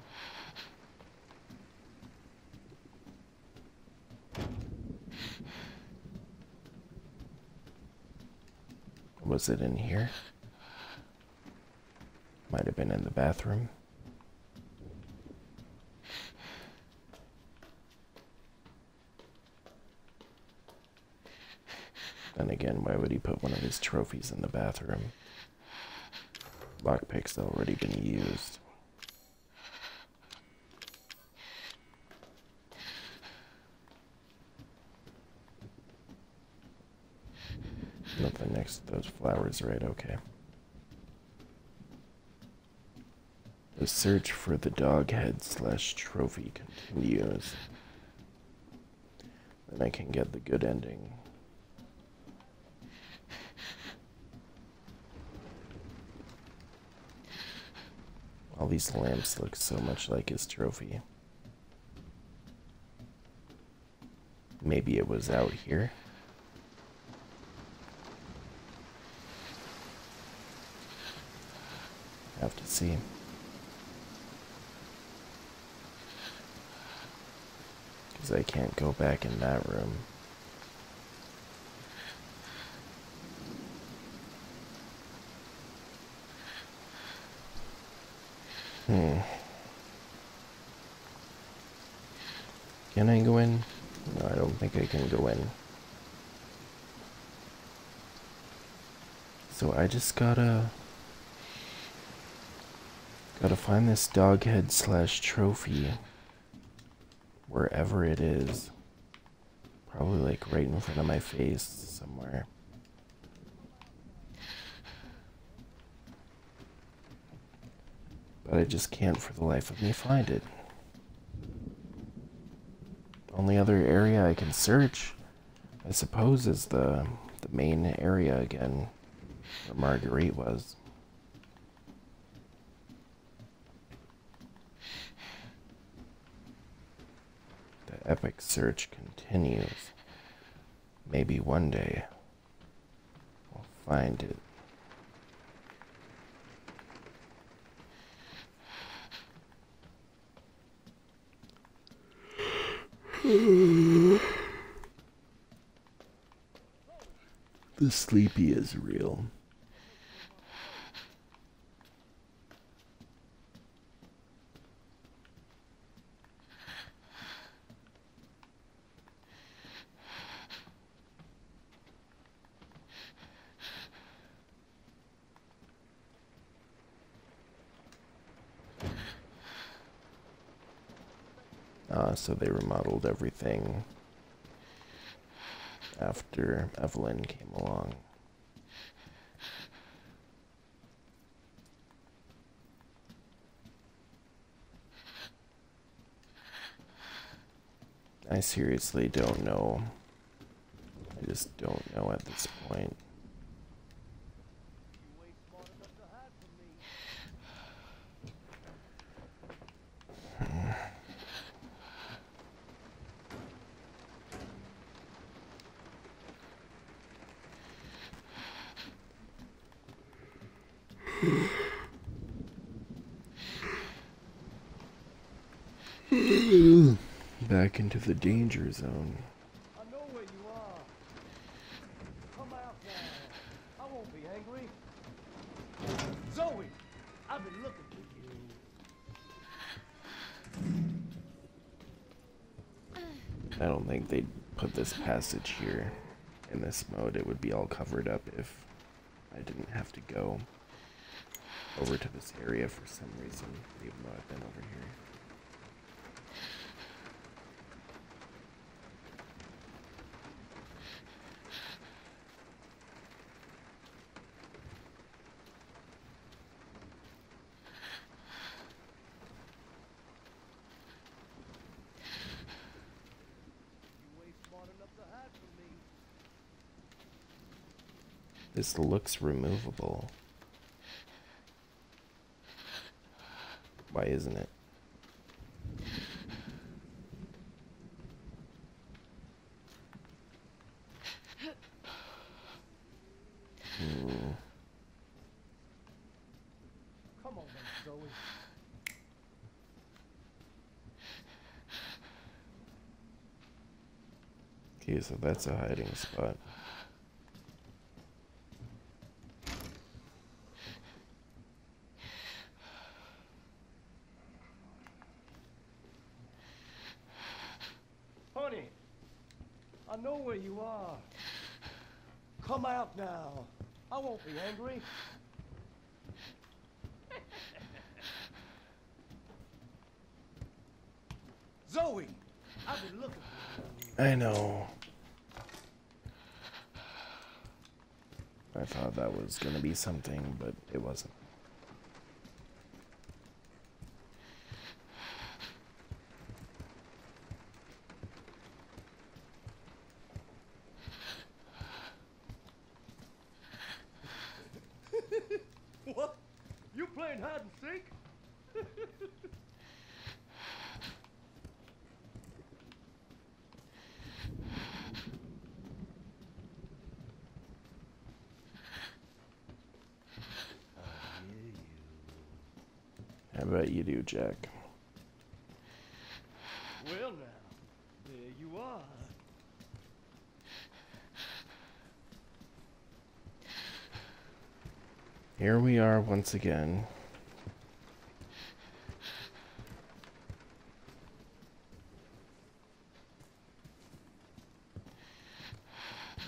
Was it in here? Might have been in the bathroom. put one of his trophies in the bathroom. Lockpick's already been used. Nothing next to those flowers, right? Okay. The search for the dog head slash trophy continues. Then I can get the good ending. All these lamps look so much like his trophy. Maybe it was out here. Have to see. Because I can't go back in that room. Hmm. Can I go in? No, I don't think I can go in. So I just gotta... Gotta find this dog head slash trophy. Wherever it is. Probably like right in front of my face somewhere. But I just can't for the life of me find it. The only other area I can search, I suppose, is the the main area again, where Marguerite was. The epic search continues. Maybe one day I'll find it. The sleepy is real. Uh, so they remodeled everything after Evelyn came along. I seriously don't know. I just don't know at this point. Back into the danger zone. I know where you are. Come out now. I won't be angry. Zoe, I've been looking for you. I don't think they'd put this passage here in this mode. It would be all covered up if I didn't have to go over to this area for some reason, even though I've been over here. You ain't smart enough to hide from me. This looks removable. Why isn't it? Come on, Zoe. Okay, so that's a hiding spot. Honey, I know where you are. Come out now. I won't be angry. Zoe, I've been looking for you. I know. I was gonna be something, but it wasn't. What? You playing hide and seek? I bet you Jack. Well now, there you are. Here we are once again.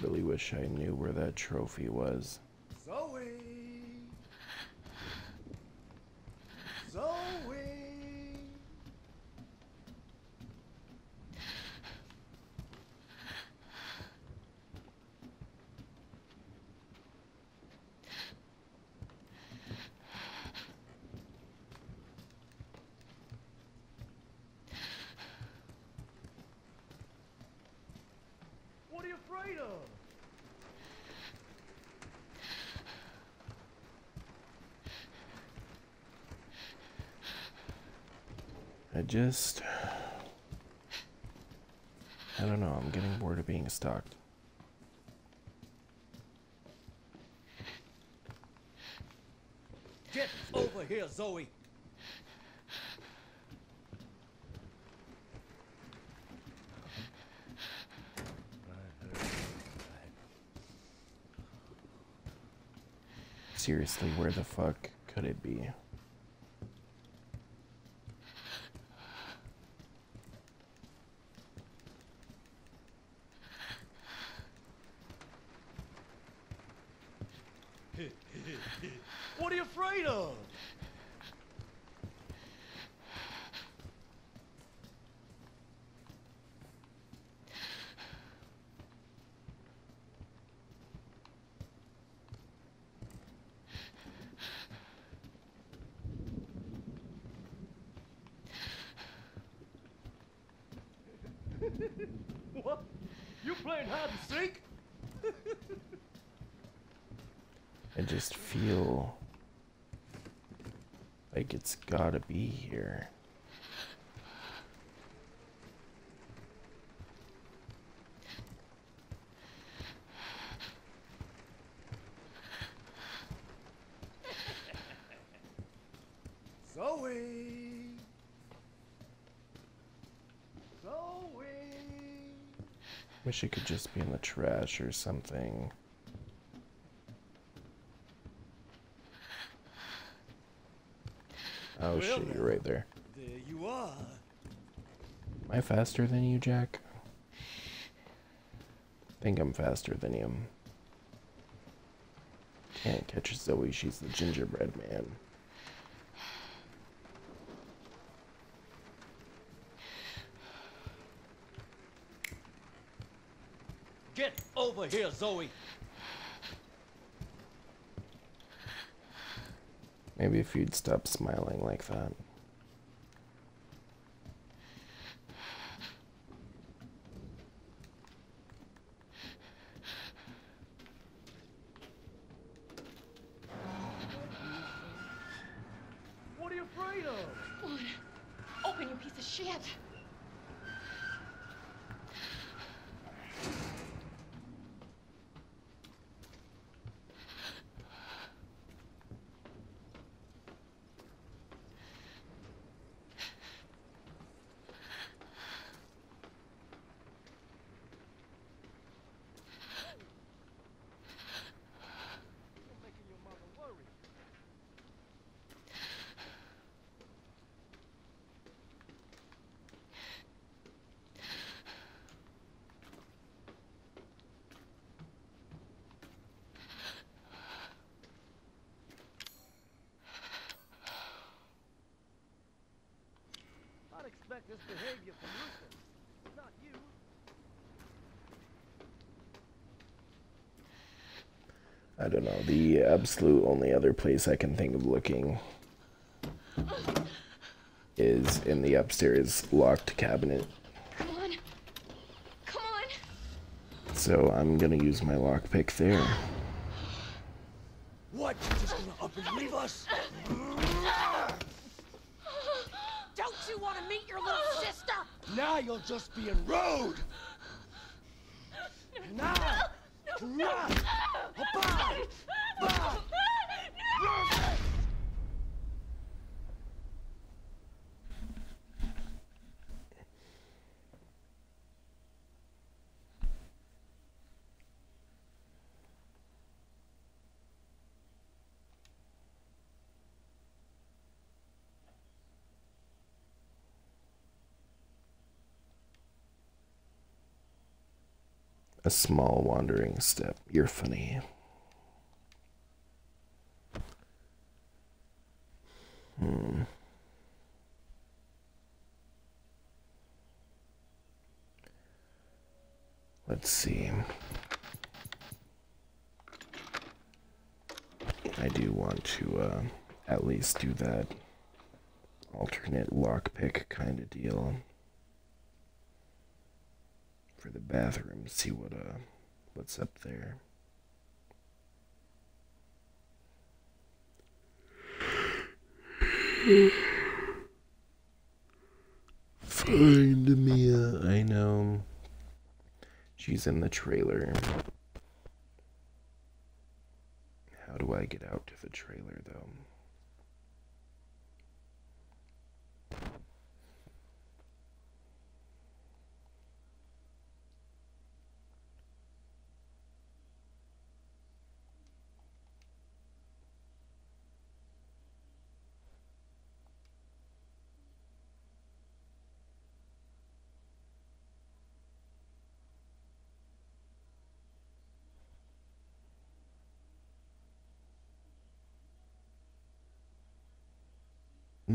Really wish I knew where that trophy was. Zoe! Zoe! What are you afraid of? I just. I don't know, I'm getting bored of being stalked. Get over here, Zoe! Seriously, where the fuck could it be? What are you afraid of? what? You playing hide and seek? I just feel like it's gotta be here. Zoe! Zoe! Wish it could just be in the trash or something. Oh Well shit, you're right there. There you are. Am I faster than you, Jack? think I'm faster than him. Can't catch Zoe, she's the gingerbread man. Get over here, Zoe. Maybe if you'd stop smiling like that. What are you afraid of? Wood, open, you piece of shit. You're making your mother worry. I'd expect this behavior from Rufus, not you. I don't know. The absolute only other place I can think of looking is in the upstairs locked cabinet. Come on. Come on. So I'm gonna use my lockpick there. What? You just gonna up and leave us? Don't you want to meet your little sister? Now you'll just being in road. Now. Run. Ba. Ba. Run. A small wandering step. You're funny. Hmm. Let's see. I do want to uh, at least do that alternate lockpick kind of deal for the bathroom. See what uh what's up there. Find Mia. I know. She's in the trailer. How do I get out to the trailer though?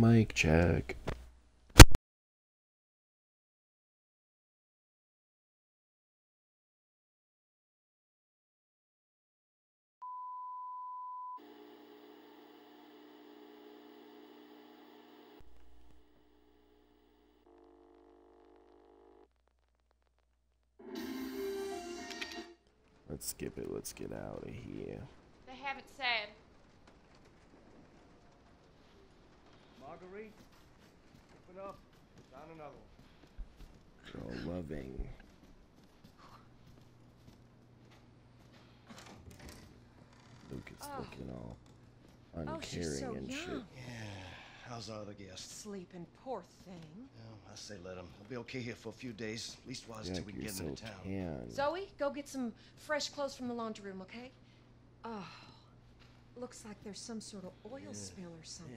Mic check. Let's skip it. Let's get out of here. They haven't said. Marguerite, open up. Found another one. Girl loving. Luke is oh. looking all Oh, she's uncaring so and shit. young. How's our other guest? Sleeping, poor thing. Yeah, I say let him. He'll be okay here for a few days. At least while Jack, till we can you're get so him into town. tan. Zoe, go get some fresh clothes from the laundry room, okay? Oh, looks like there's some sort of oil spill or something.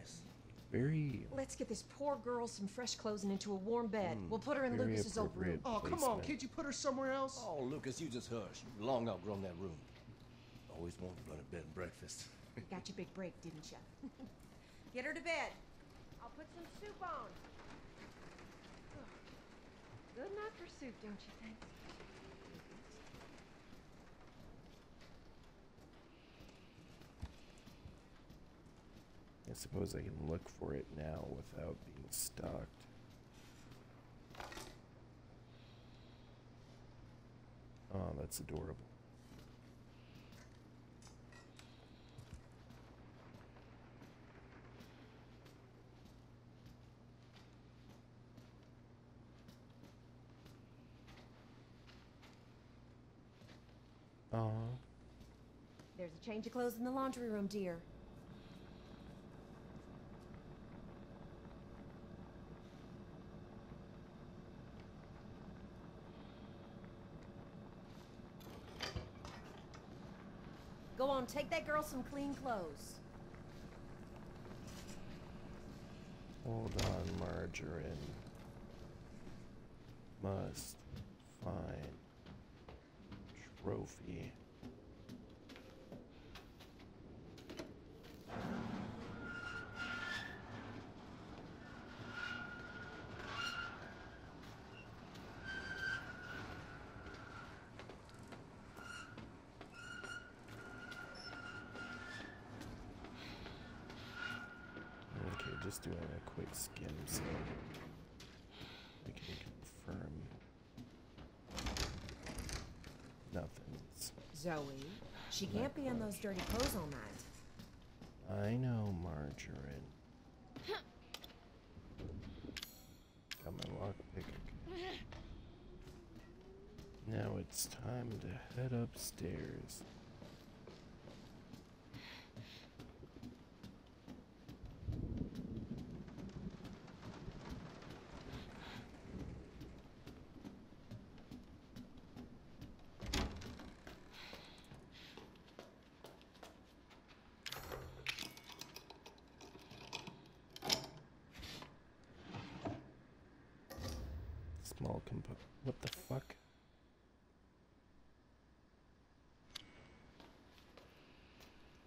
Very, Let's get this poor girl some fresh clothes and into a warm bed. Hmm. we'll put her in Lucas's old room. appropriate Oh, come on. placement. Can't you put her somewhere else? Oh, Lucas, you just hush. You long outgrown that room. Always wanted to run a bed and breakfast. Got your big break, didn't you? get her to bed. I'll put some soup on. Good enough for soup, don't you think? I suppose I can look for it now without being stalked. Oh, ah, that's adorable. Aw. There's a change of clothes in the laundry room, dear. Take that girl some clean clothes. Hold on, margarine. Must find trophy. just doing a quick skim so we can confirm nothing's. She can't be in those dirty clothes all night. I know, Margarine. Got my lockpick. Now it's time to head upstairs. Small compo. What the fuck?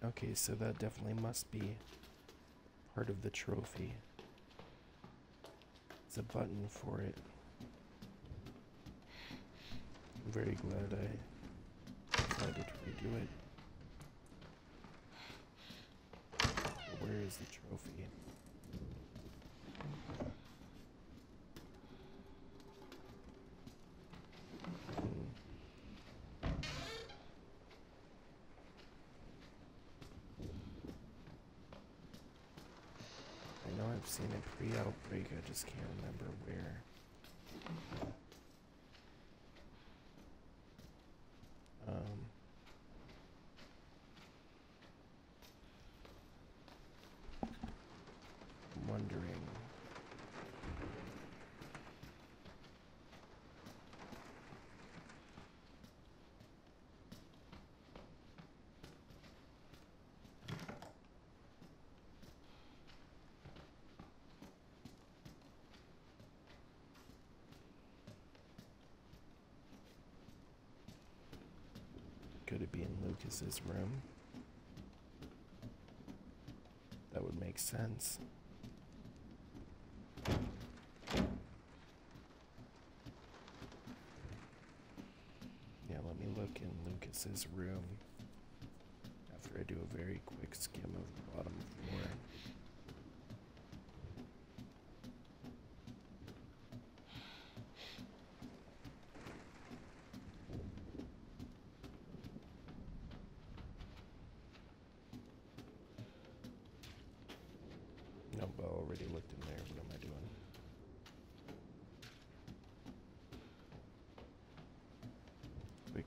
Okay, so that definitely must be part of the trophy. It's a button for it. I'm very glad I decided to redo it. Where is the trophy? I know I've seen it pre-outbreak, I just can't remember where. Um, I'm Could it be in Lucas's room? That would make sense. Yeah, let me look in Lucas's room after I do a very quick skim of the bottom floor. Nope, I already looked in there. What am I doing?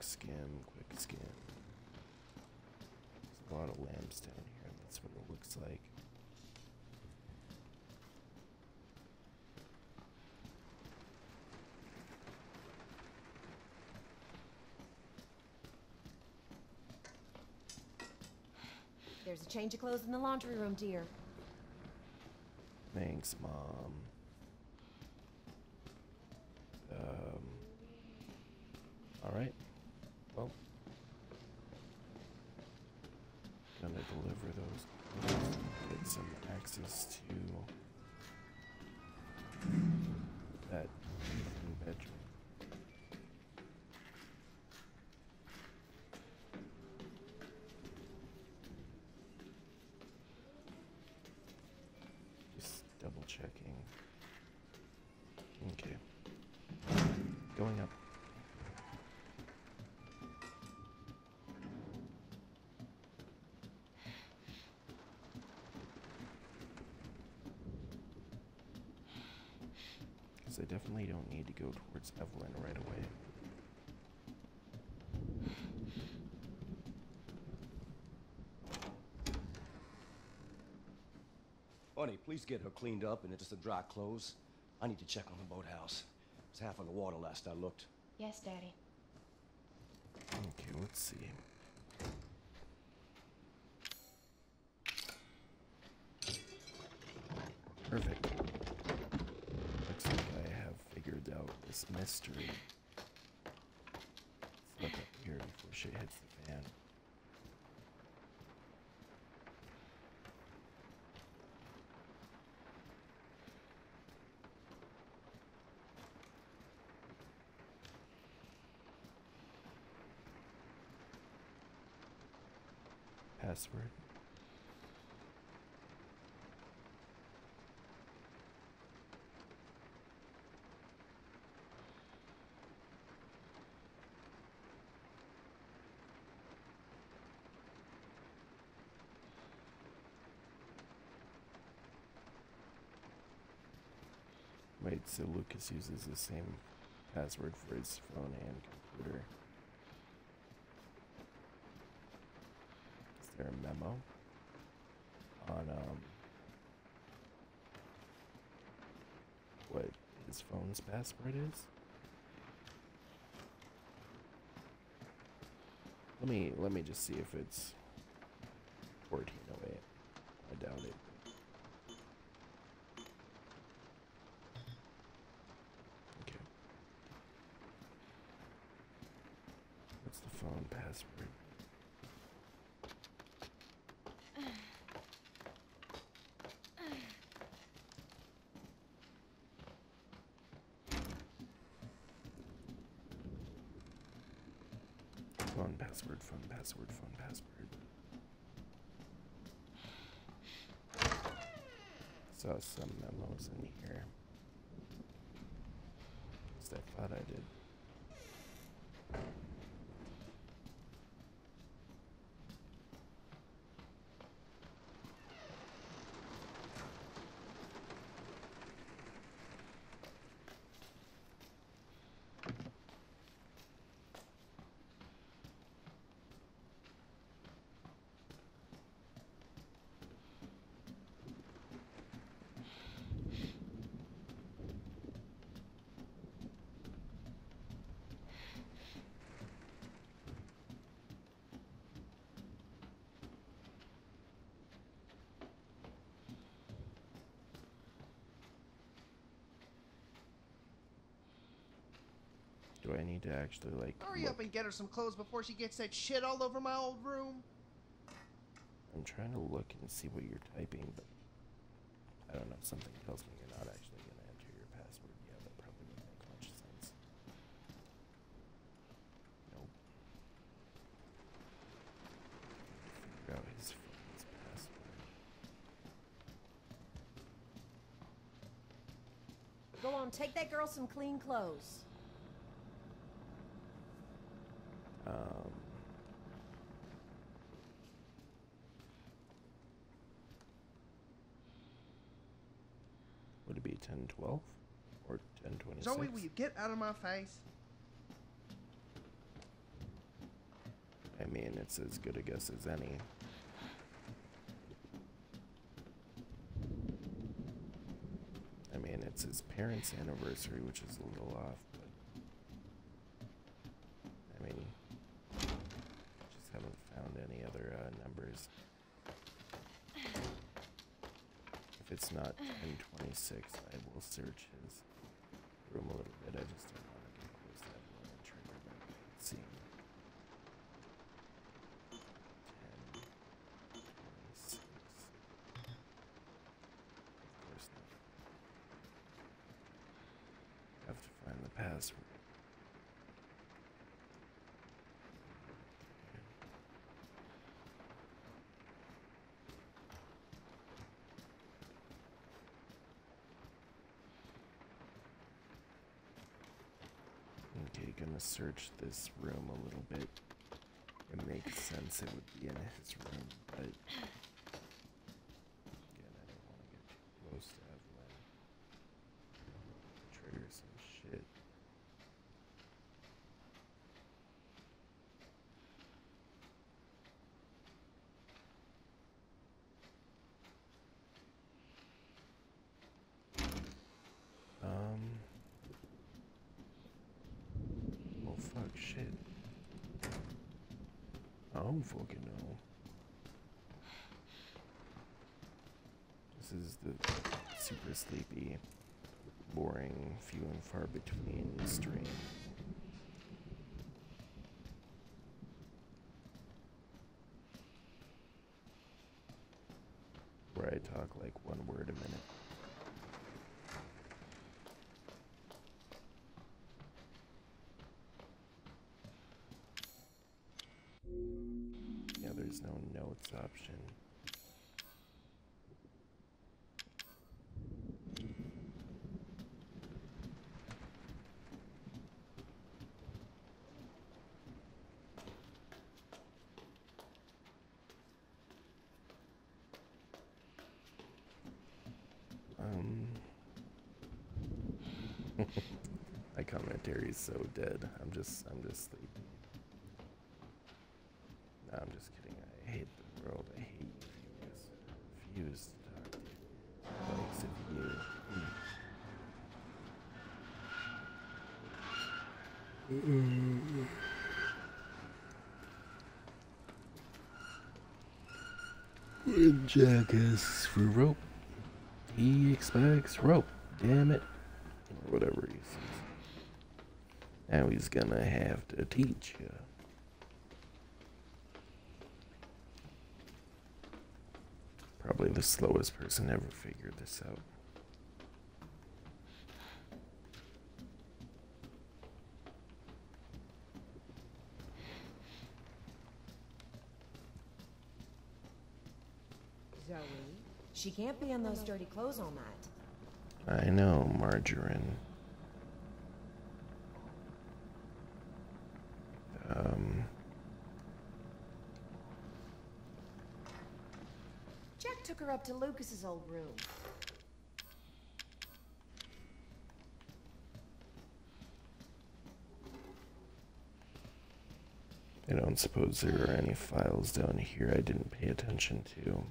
Quick skim, quick skim. There's a lot of lamps down here. That's what it looks like. There's a change of clothes in the laundry room, dear. Definitely don't need to go towards Evelyn right away. Honey, please get her cleaned up and into some dry clothes. I need to check on the boathouse. It's half on the water last I looked. Yes, Daddy. Okay, let's see. Perfect. Looks like I have figured out this mystery. Let's look up here before shit hits the fan. Password. So Lucas uses the same password for his phone and computer. Is there a memo on um what his phone's password is? Let me let me just see if it's 1408. I doubt it. Okay. What's the phone password? Phone password, phone password, phone password. Saw some memos in here. At least I thought I did. Do I need to actually like Hurry look? up and get her some clothes before she gets that shit all over my old room. I'm trying to look and see what you're typing, but I don't know. Something tells me you're not actually going to enter your password. Yeah, that probably wouldn't make much sense. Nope. Figure out his phone's password. Go on, take that girl some clean clothes. Um, would it be 1012 or 1026? Zoe, will you get out of my face? I mean, it's as good a guess as any. I mean, it's his parents' anniversary, which is a little off, but. I mean, just haven't found any other uh, numbers. If it's not 1026, I will search his room a little bit. I just don't want to get close to that one and trigger my scene. 10, 26. Of course not. Have to find the password. Okay, gonna search this room a little bit. It makes sense it would be in his room, but again, I don't want to get too close to Evelyn. Trigger some shit. Um. Well, fuck shit. I don't fucking know. This is the super sleepy, boring, few and far between stream. Where I talk like one word a minute. Notes option. Um, My commentary is so dead. I'm just, I'm just sleepy. No, I'm just kidding. I hate the world. I hate you, Fuse. Fuse, talk to likes of you. When Jack asks for rope, he expects rope. Damn it. Or whatever he says. Now he's gonna have to teach you. Probably the slowest person ever figured this out. Zoe, she can't be in those dirty clothes all night. I know, Margarine. Um, Jack took her up to Lucas's old room. I don't suppose there are any files down here I didn't pay attention to.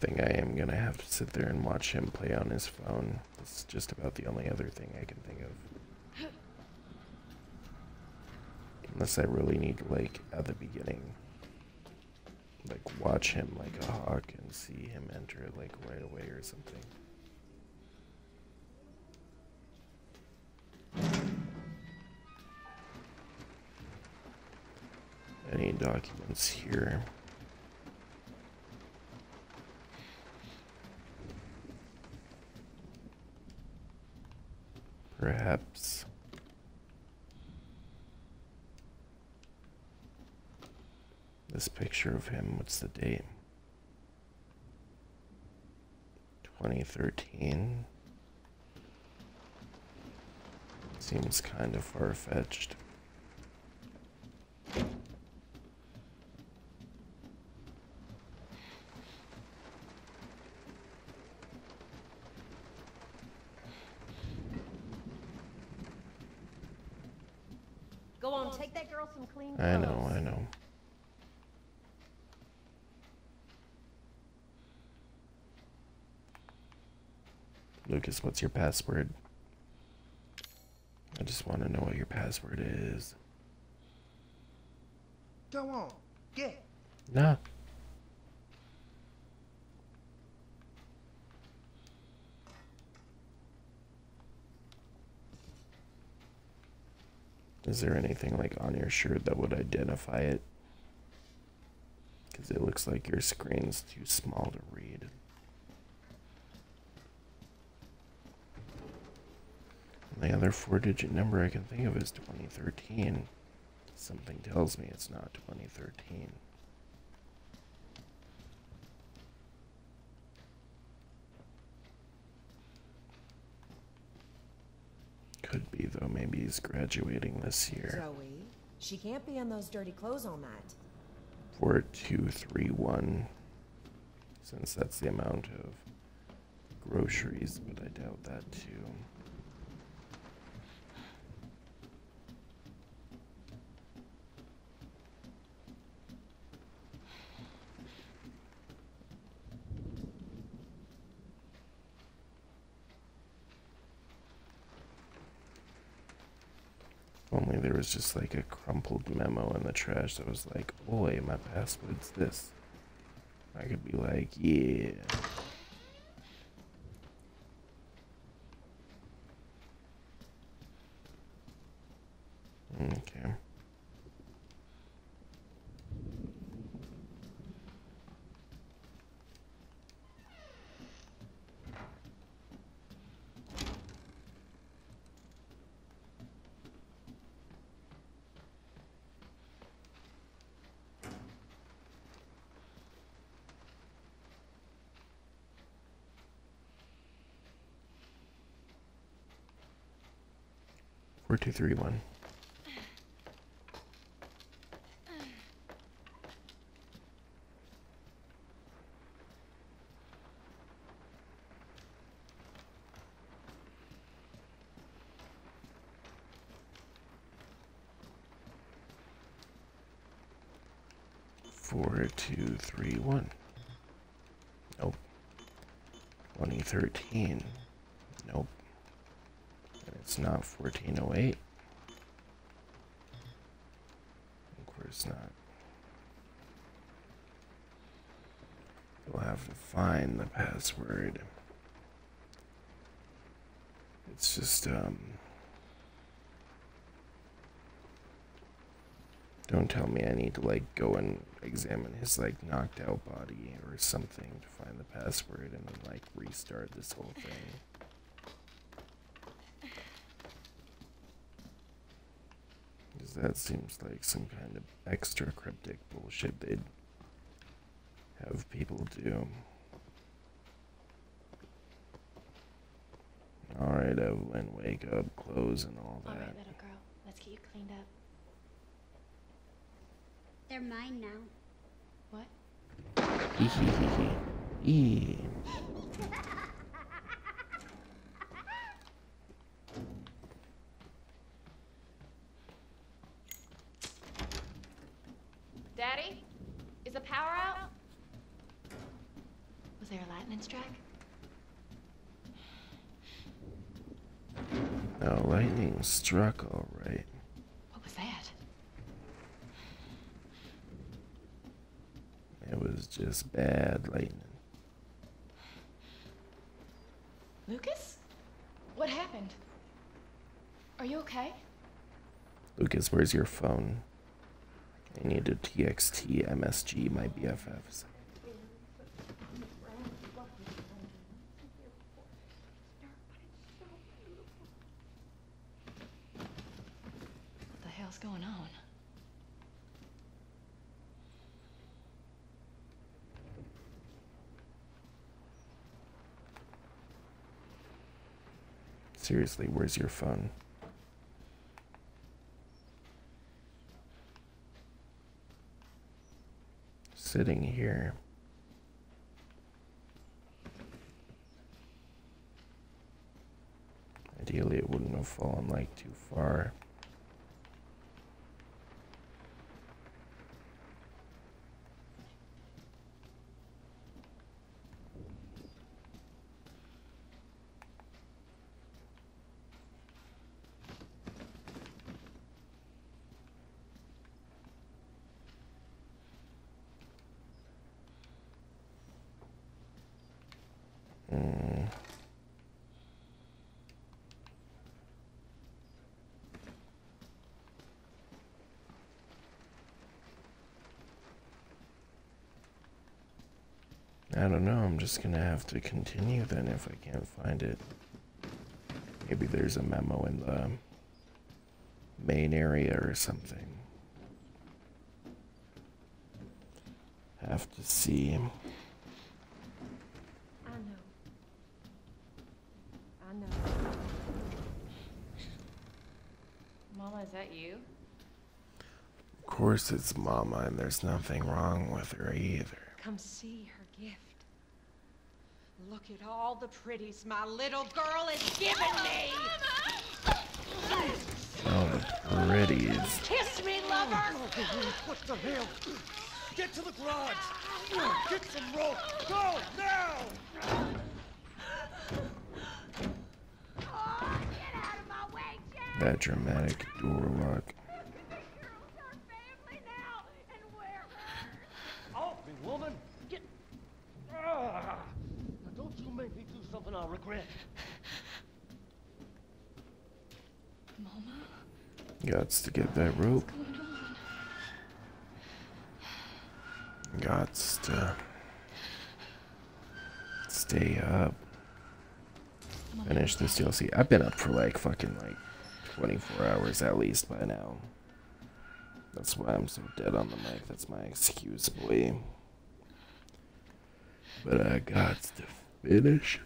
I think I am gonna have to sit there and watch him play on his phone. It's just about the only other thing I can think of. Unless I really need like, at the beginning, like, watch him like a hawk and see him enter, like, right away or something. Any documents here? Perhaps. This picture of him, what's the date? 2013. Seems kind of far fetched. Go on, take that girl some clean clothes. I know, I know. What's your password? I just want to know what your password is. Go on, get. Nah. Is there anything like on your shirt that would identify it? Because it looks like your screen's too small to read. The other four digit number I can think of is 2013. Something tells me it's not 2013. Could be, though. Maybe he's graduating this year. Zoe, she can't be in those dirty clothes all night. 4231. Since that's the amount of groceries, but I doubt that too. Only there was just like a crumpled memo in the trash that was like, boy, my password's this. I could be like, yeah. three one. Four, two, three, one. Nope. 2013. Nope. And it's not 1408. Password. It's just um Don't tell me I need to like go and examine his like knocked out body or something to find the password and then like restart this whole thing. Because that seems like some kind of extra cryptic bullshit they'd have people do. Alright, Eveline, wake up, clothes, and all All that. All right, little girl. Let's get you cleaned up. They're mine now. What? Hee hee hee hee. Eee. Daddy? Is the power out? Was there a lightning strike? No, struck alright. What was that? It was just bad lightning. Lucas? What happened? Are you okay? Lucas, where's your phone? I need a TXT MSG, my BFFs. What the hell's going on? Seriously, where's your phone? Sitting here. Ideally, it wouldn't have fallen like too far. Just gonna have to continue then if I can't find it. Maybe there's a memo in the main area or something. Have to see. I know. I know. Mama, is that you? Of course, it's Mama, and there's nothing wrong with her either. Come see her gift. Look at all the pretties my little girl has given me. Oh, the pretties. Kiss me, lover. Oh, what the hell? Get to the garage! Get some rope! Go, now! Oh, get out of my way, Jack! That dramatic door lock. Girls are family now, and we're hurt. Off me, woman! Get... Ah! Now don't you make me do something I'll regret. Mama? Gots to get that rope. Gots to stay up. Finish this DLC. I've been up for like fucking like 24 hours at least by now. That's why I'm so dead on the mic. That's my excuse, boy. But I got to finish. It's DLC, son.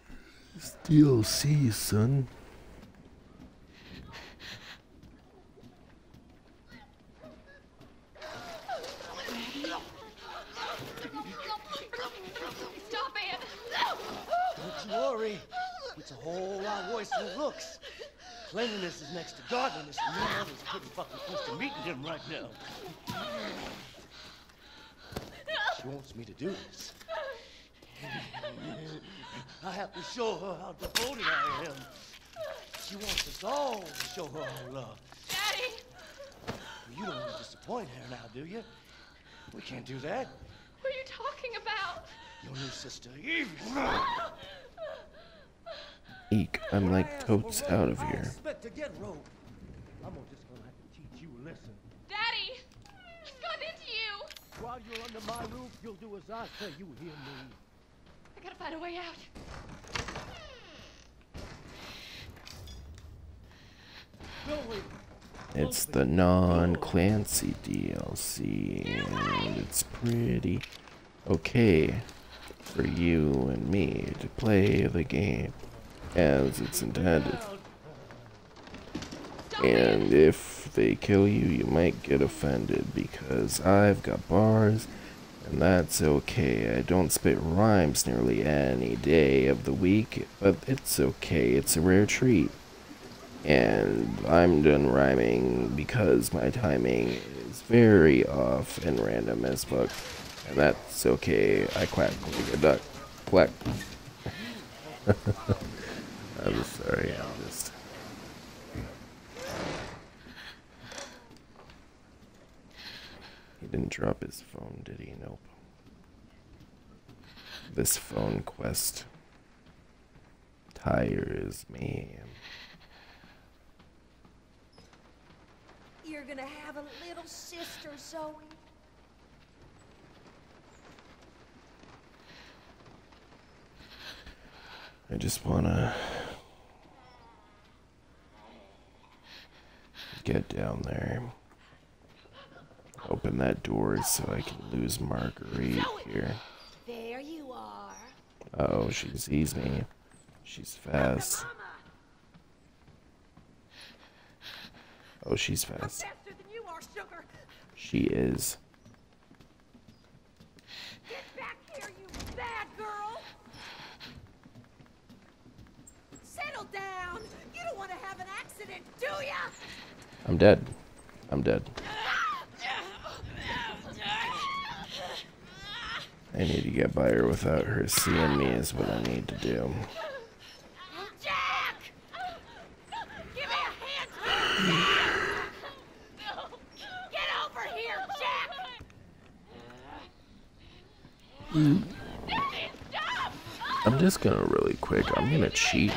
Stop it! Don't you worry. It's a whole lot worse than it Don't you worry. It's a whole lot worse than looks. Cleanliness is next to godliness, and your mother's pretty fucking close to meeting him right now. She wants me to do this. I have to show her how devoted I am. She wants us all to show her our love. Daddy! Well, you don't want to disappoint her now, do you? We can't do that. What are you talking about? Your new sister, Eve. Eek, I'm like totes out of here. I here. expect to get rope. I'm just gonna have to teach you a lesson. Daddy! He's gotten into you! While you're under my roof, you'll do as I say. You hear me? I gotta find a way out. It's the non Clancy DLC, and it's pretty okay for you and me to play the game as it's intended. And if they kill you, you might get offended because I've got bars, and that's okay. I don't spit rhymes nearly any day of the week, but it's okay. It's a rare treat. And I'm done rhyming because my timing is very off and random as fuck. And that's okay. I quack like a duck. Quack. I'm sorry, I'm just. He didn't drop his phone, did he? Nope. This phone quest tires me. You're gonna have a little sister, Zoe. I just wanna get down there. Open that door so I can lose Marguerite here. There you are. Oh, she sees me. She's fast. Oh, she's fast. Faster than you are, sugar. She is. Get back here, you bad girl. Settle down. You don't want to have an accident, do ya? I'm dead. I'm dead. I need to get by her without her seeing me is what I need to do. Jack! Give me a hand! Get over here, Jack! I'm just gonna really quick. I'm gonna cheat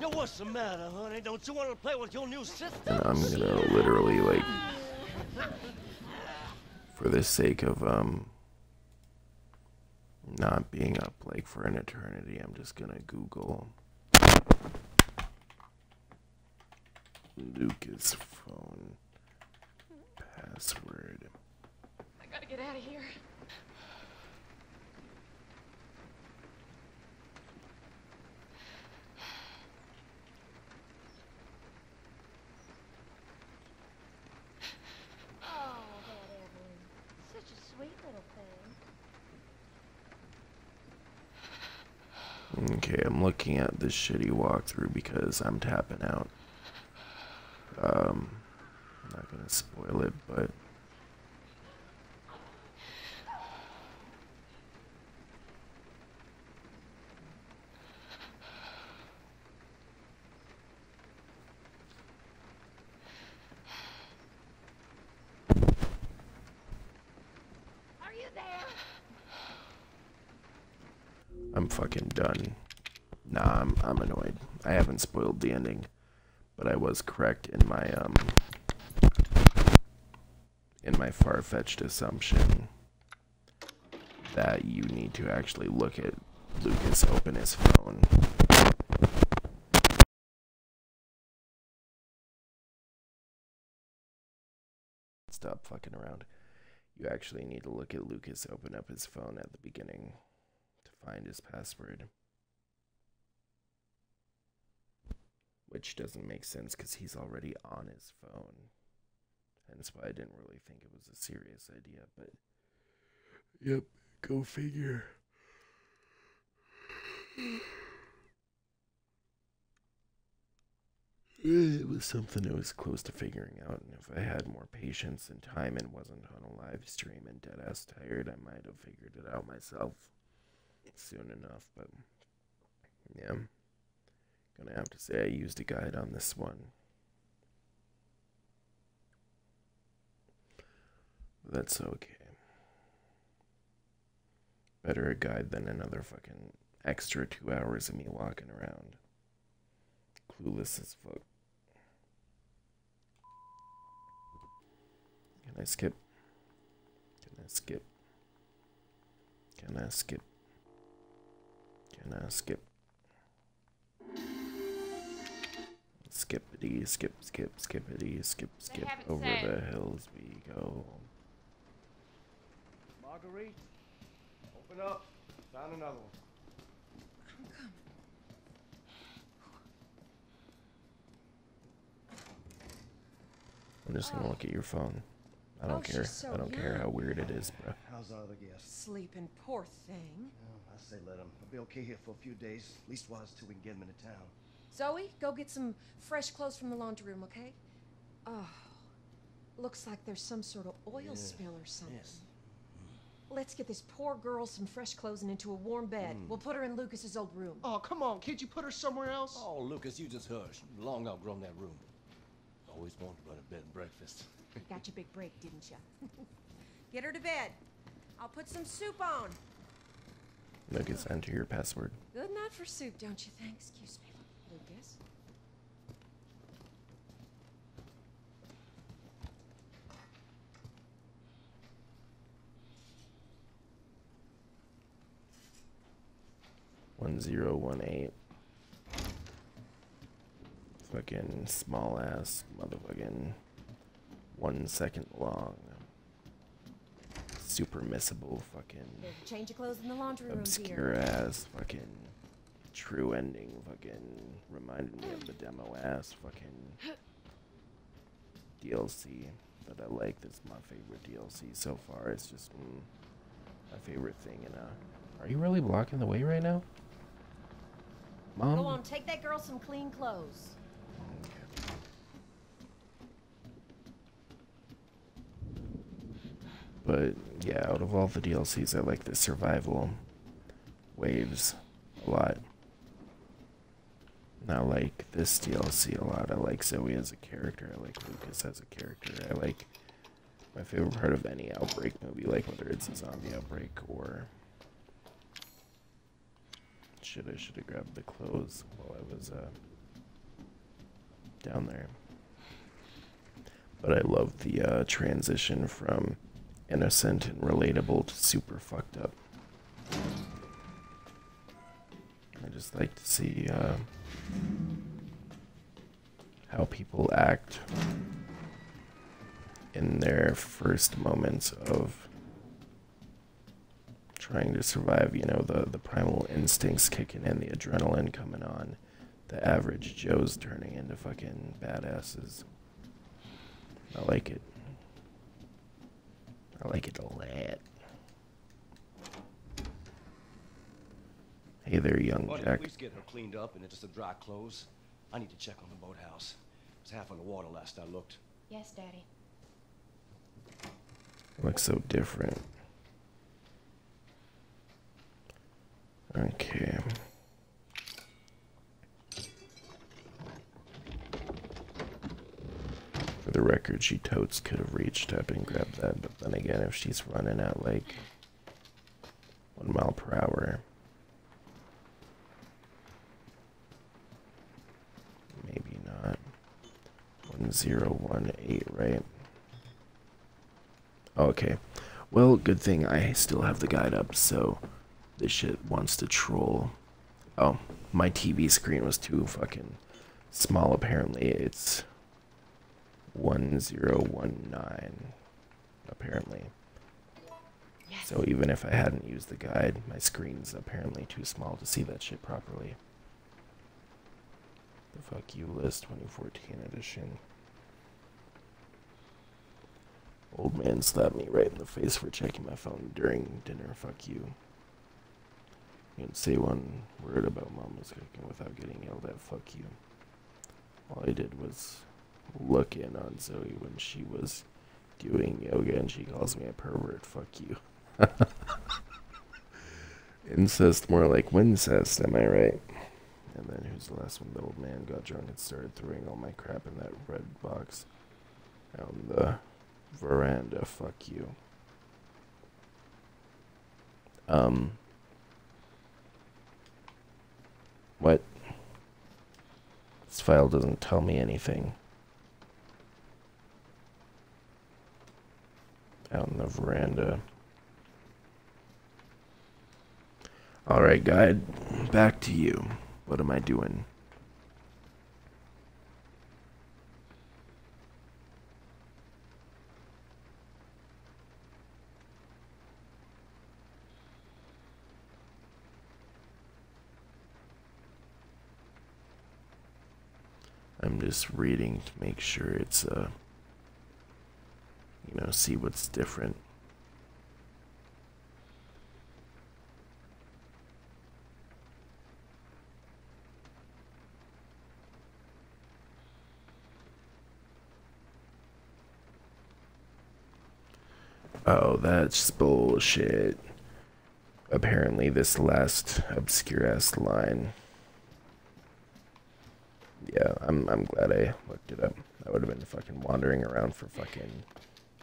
Yo, what's the matter, honey? Don't you want to play with your new sister? and I'm gonna literally like for the sake of um not being up like for an eternity, I'm just gonna Google Lucas phone password. I gotta get out of here. Oh, that Eveline. Such a sweet little thing. Okay, I'm looking at this shitty walkthrough because I'm tapping out. Um, I'm not gonna spoil it, but Are you there? I'm fucking done. Nah, I'm I'm annoyed. Haven't spoiled the ending, but I was correct in my um in my far-fetched assumption that you need to actually look at Lucas open his phone. Stop fucking around. You actually need to look at Lucas open up his phone at the beginning to find his password. Which doesn't make sense because he's already on his phone. Hence why I didn't really think it was a serious idea, but. Yep, go figure. It was something I was close to figuring out, and if I had more patience and time and wasn't on a live stream and dead ass tired, I might have figured it out myself soon enough. But yeah, gonna have to say I used a guide on this one. That's okay. Better a guide than another fucking extra two hours of me walking around. Clueless as fuck. Can I skip? Can I skip? Can I skip? Can I skip? Skippity, skip, skip, skippity, skip, skip. Over said. the hills we go. Marguerite, open up. Found another one. I'm just gonna oh. look at your phone. I don't Oh, care. so I don't care how weird it is, bro. How's our other guest? Sleeping, poor thing. Oh, I say let him. He'll be okay here for a few days. leastwise least till we can get him into town. Zoe, go get some fresh clothes from the laundry room, okay? Oh, looks like there's some sort of oil spill or something. Yes. Let's get this poor girl some fresh clothes and into a warm bed. Mm. We'll put her in Lucas's old room. Oh, come on. Can't you put her somewhere else? Oh, Lucas, you just hush. You long outgrown that room. Always wanted to run a bed and breakfast. Got your big break, didn't you? get her to bed. I'll put some soup on. Lucas, enter your password. Good enough for soup, don't you think? Excuse me, Lucas. One zero one eight. Fucking small ass motherfucking one second long. Super missable fucking change of clothes in the laundry room, obscure dear. ass fucking true ending fucking reminded me of the demo ass fucking DLC that I like. This is my favorite DLC so far. It's just mm, my favorite thing. And uh, are you really blocking the way right now, Mom? Go on, take that girl some clean clothes. But yeah, out of all the DLCs, I like the survival waves a lot. And I like this DLC a lot. I like Zoe as a character. I like Lucas as a character. I like my favorite part of any Outbreak movie, like whether it's a zombie outbreak or. Shit, I should have grabbed the clothes while I was uh, down there. But I love the uh, transition from innocent and relatable to super fucked up. I just like to see uh, how people act in their first moments of trying to survive. You know, the, the primal instincts kicking in, the adrenaline coming on, the average Joes turning into fucking badasses. I like it. I like it a lot. Hey there, young Buddy, Jack. please get her cleaned up and into some dry clothes. I need to check on the boathouse. It was half on the water last I looked. Yes, Daddy. Looks so different. Okay. For the record, she totes could have reached up and grabbed that, but then again, if she's running at like one mile per hour, maybe not. One zero one eight, right? Okay. Well, good thing I still have the guide up, so this shit wants to troll. Oh, my TV screen was too fucking small, apparently. It's 1019, apparently. So even if I hadn't used the guide, my screen's apparently too small to see that shit properly. The fuck you list 2014 edition. Old man slapped me right in the face for checking my phone during dinner. Fuck you. Didn't say one word about mama's cooking without getting yelled at. Fuck you. All I did was look in on Zoe when she was doing yoga and she calls me a pervert. Fuck you. Incest, more like wincest, am I right? And then who's the last one? The old man got drunk and started throwing all my crap in that red box on the veranda. Fuck you. Um. What? This file doesn't tell me anything. Out in the veranda. Alright, guide. Back to you. What am I doing? I'm just reading to make sure it's, uh, you know, see what's different. Oh, that's bullshit. Apparently, this last obscure ass line. I'm I'm glad I looked it up. I would have been fucking wandering around for fucking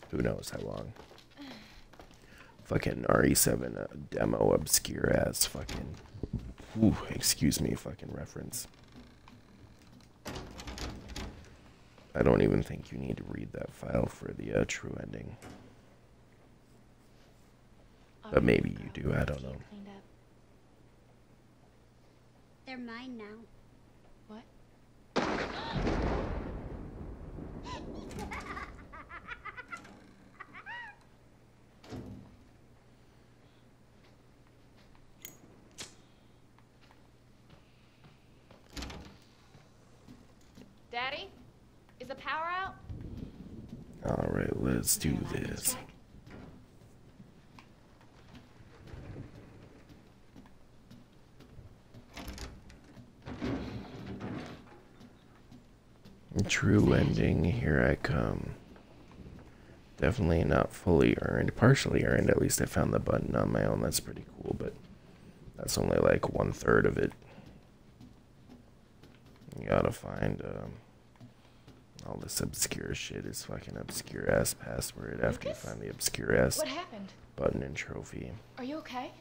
who knows how long. Fucking RE7 uh, demo obscure ass fucking. Ooh, excuse me, fucking reference. I don't even think you need to read that file for the uh, true ending. But maybe you do, I don't know. They're mine now. What? Daddy? Is the power out? Alright, let's do this. True ending, here I come. Definitely not fully earned, partially earned. At least I found the button on my own. That's pretty cool, but that's only like one third of it. You gotta find um, all this obscure shit is fucking obscure ass password after you find the obscure ass What happened? button and trophy. Are you okay?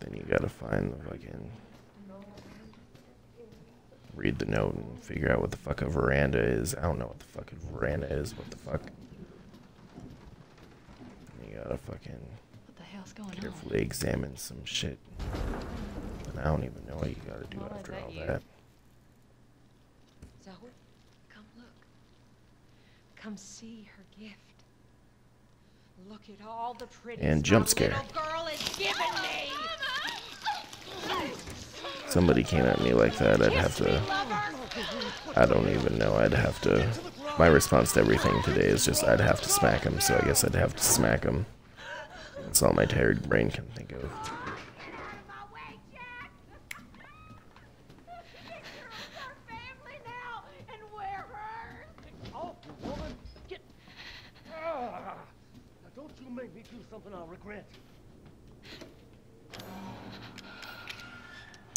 Then you gotta find the fucking. Read the note and figure out what the fuck a veranda is. I don't know what the fuck a veranda is. What the fuck? You gotta fucking What the hell's going on? carefully examine some shit. And I don't even know what you gotta do is after all you? that. Zoe, come look. Come see her gift. Look at all the pretty And jump scare. girl has given me. Somebody came at me like that, I'd have to. I don't even know. I'd have to. My response to everything today is just I'd have to smack him, so I guess I'd have to smack him. That's all my tired brain can think of. Oh, you woman! Get. Ah! Now don't you make me do something I'll regret.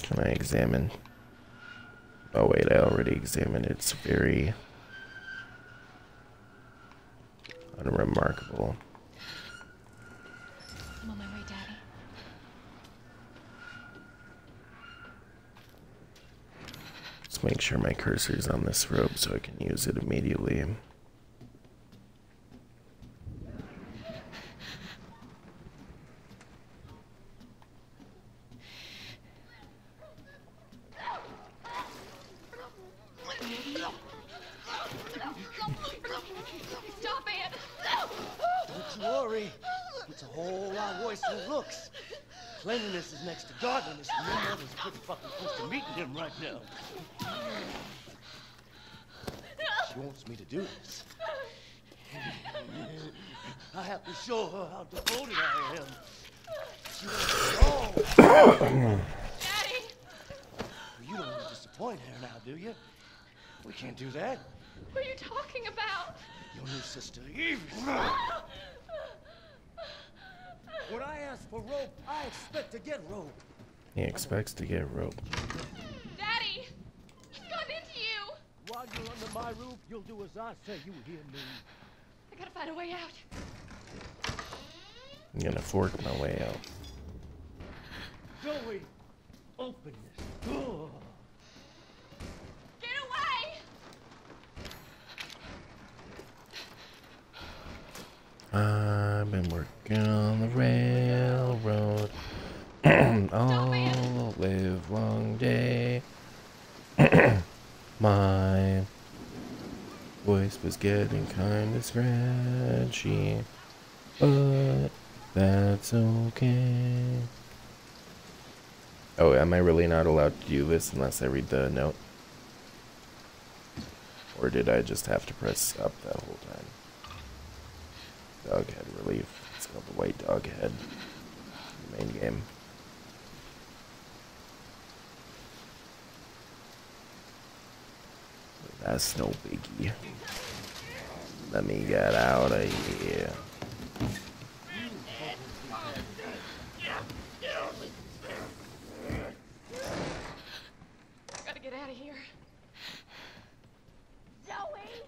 Can I examine? Oh wait, I already examined. It's very unremarkable. I'm on my way, Daddy. Let's make sure my cursor is on this rope so I can use it immediately. Stop it! Don't you worry. It's a whole lot worse than it looks. Cleanliness is next to godliness, and your mother's pretty fucking close to meeting him right now. She wants me to do this. I have to show her how devoted I am. She wants it all. Daddy! You don't want to disappoint her now, do you? We can't do that. What are you talking about? Your new sister, Evie. When I ask for rope, I expect to get rope. He expects to get rope. Daddy! He's gone into you! While you're under my roof, you'll do as I say. You hear me? I gotta find a way out. I'm gonna fork my way out. Zoe, open this door. Get away! Uh, I've been working on the railroad all live long day. My voice was getting kind of scratchy, but that's okay. Oh, am I really not allowed to do this unless I read the note? Or did I just have to press up that whole time? Dog head relief. It's called the white dog head. The main game. That's no biggie. Let me get out of here. I gotta get out of here. Zoe!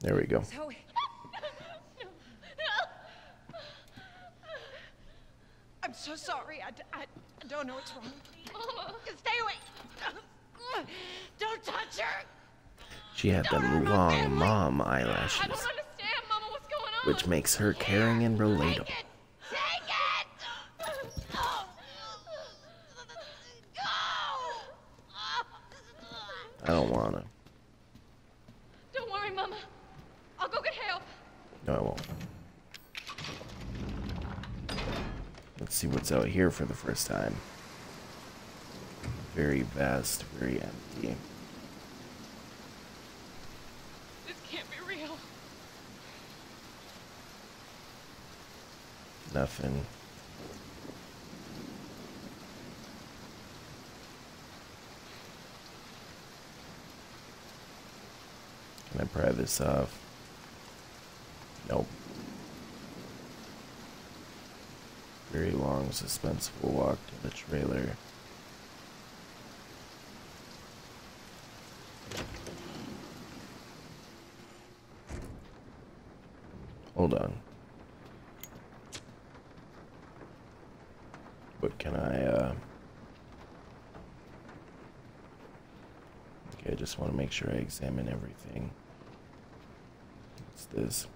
There we go. Zoe. I'm so sorry. I, d- I- I don't know what's wrong with me. Mama! Stay away. Don't touch her. She had them long mom I eyelashes, don't understand, Mama, what's going on? Which makes her caring and relatable. I don't wanna. Don't worry, Mama. I'll go get help. No, I won't. Let's see what's out here for the first time. Very vast, very empty. This can't be real. Nothing. Can I pry this off? Nope. Very long, suspenseful walk to the trailer. Hold on. But can I, uh... Okay, I just want to make sure I examine everything. This?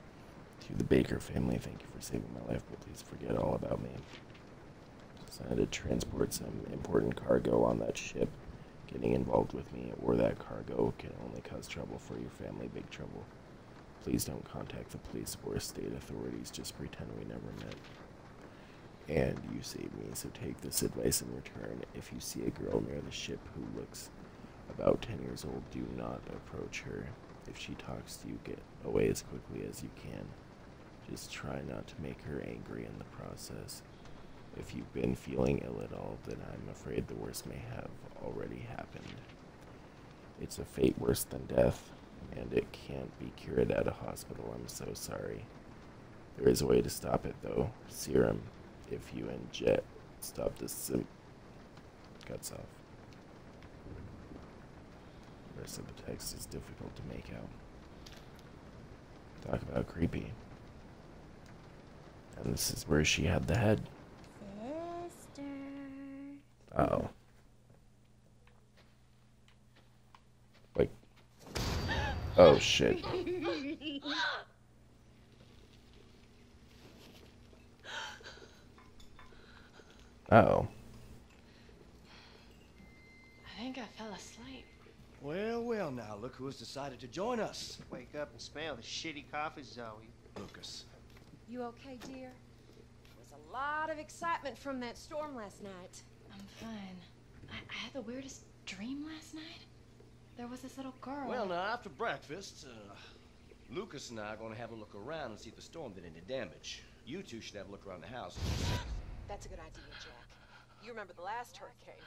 To the Baker family, thank you for saving my life, but please forget all about me. I decided to transport some important cargo on that ship. Getting involved with me or that cargo can only cause trouble for your family, big trouble. Please don't contact the police or state authorities, just pretend we never met. And you saved me, so take this advice in return. If you see a girl near the ship who looks about 10 years old, do not approach her. If she talks to you, get away as quickly as you can. Just try not to make her angry in the process. If you've been feeling ill at all, then I'm afraid the worst may have already happened. It's a fate worse than death, and it can't be cured at a hospital. I'm so sorry. There is a way to stop it, though. Serum. If you inject, stop the sim. Cuts off. The rest of the text is difficult to make out. Talk about creepy. And this is where she had the head. Sister. Uh oh. Like, Oh shit. Uh oh. I think I fell asleep. Well, well, now look who has decided to join us. Wake up and smell the shitty coffee, Zoe. Lucas. You okay, dear? There was a lot of excitement from that storm last night. I'm fine. I, I had the weirdest dream last night. There was this little girl. Well, now, after breakfast, uh, Lucas and I are going to have a look around and see if the storm did any damage. You two should have a look around the house. That's a good idea, Jack. You remember the last hurricane?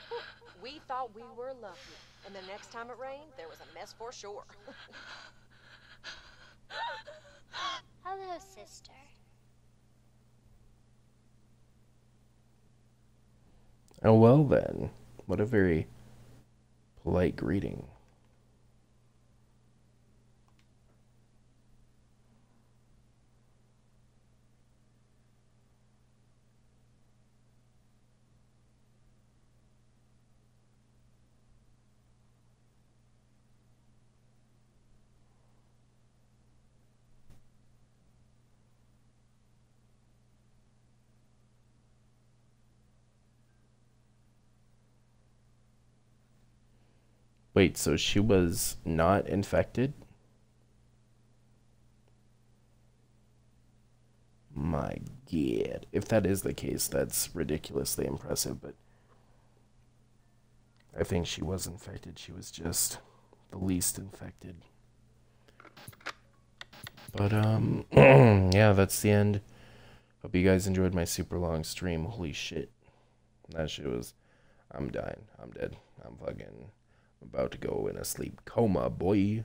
We thought we were lucky, and the next time it rained, there was a mess for sure. Hello, sister. Oh well then. What a very polite greeting. Wait, so she was not infected? My god. If that is the case, that's ridiculously impressive, but I think she was infected. She was just the least infected. But, um, yeah, that's the end. Hope you guys enjoyed my super long stream. Holy shit. That shit was. I'm dying. I'm dead. I'm fucking about to go in a sleep coma, boy.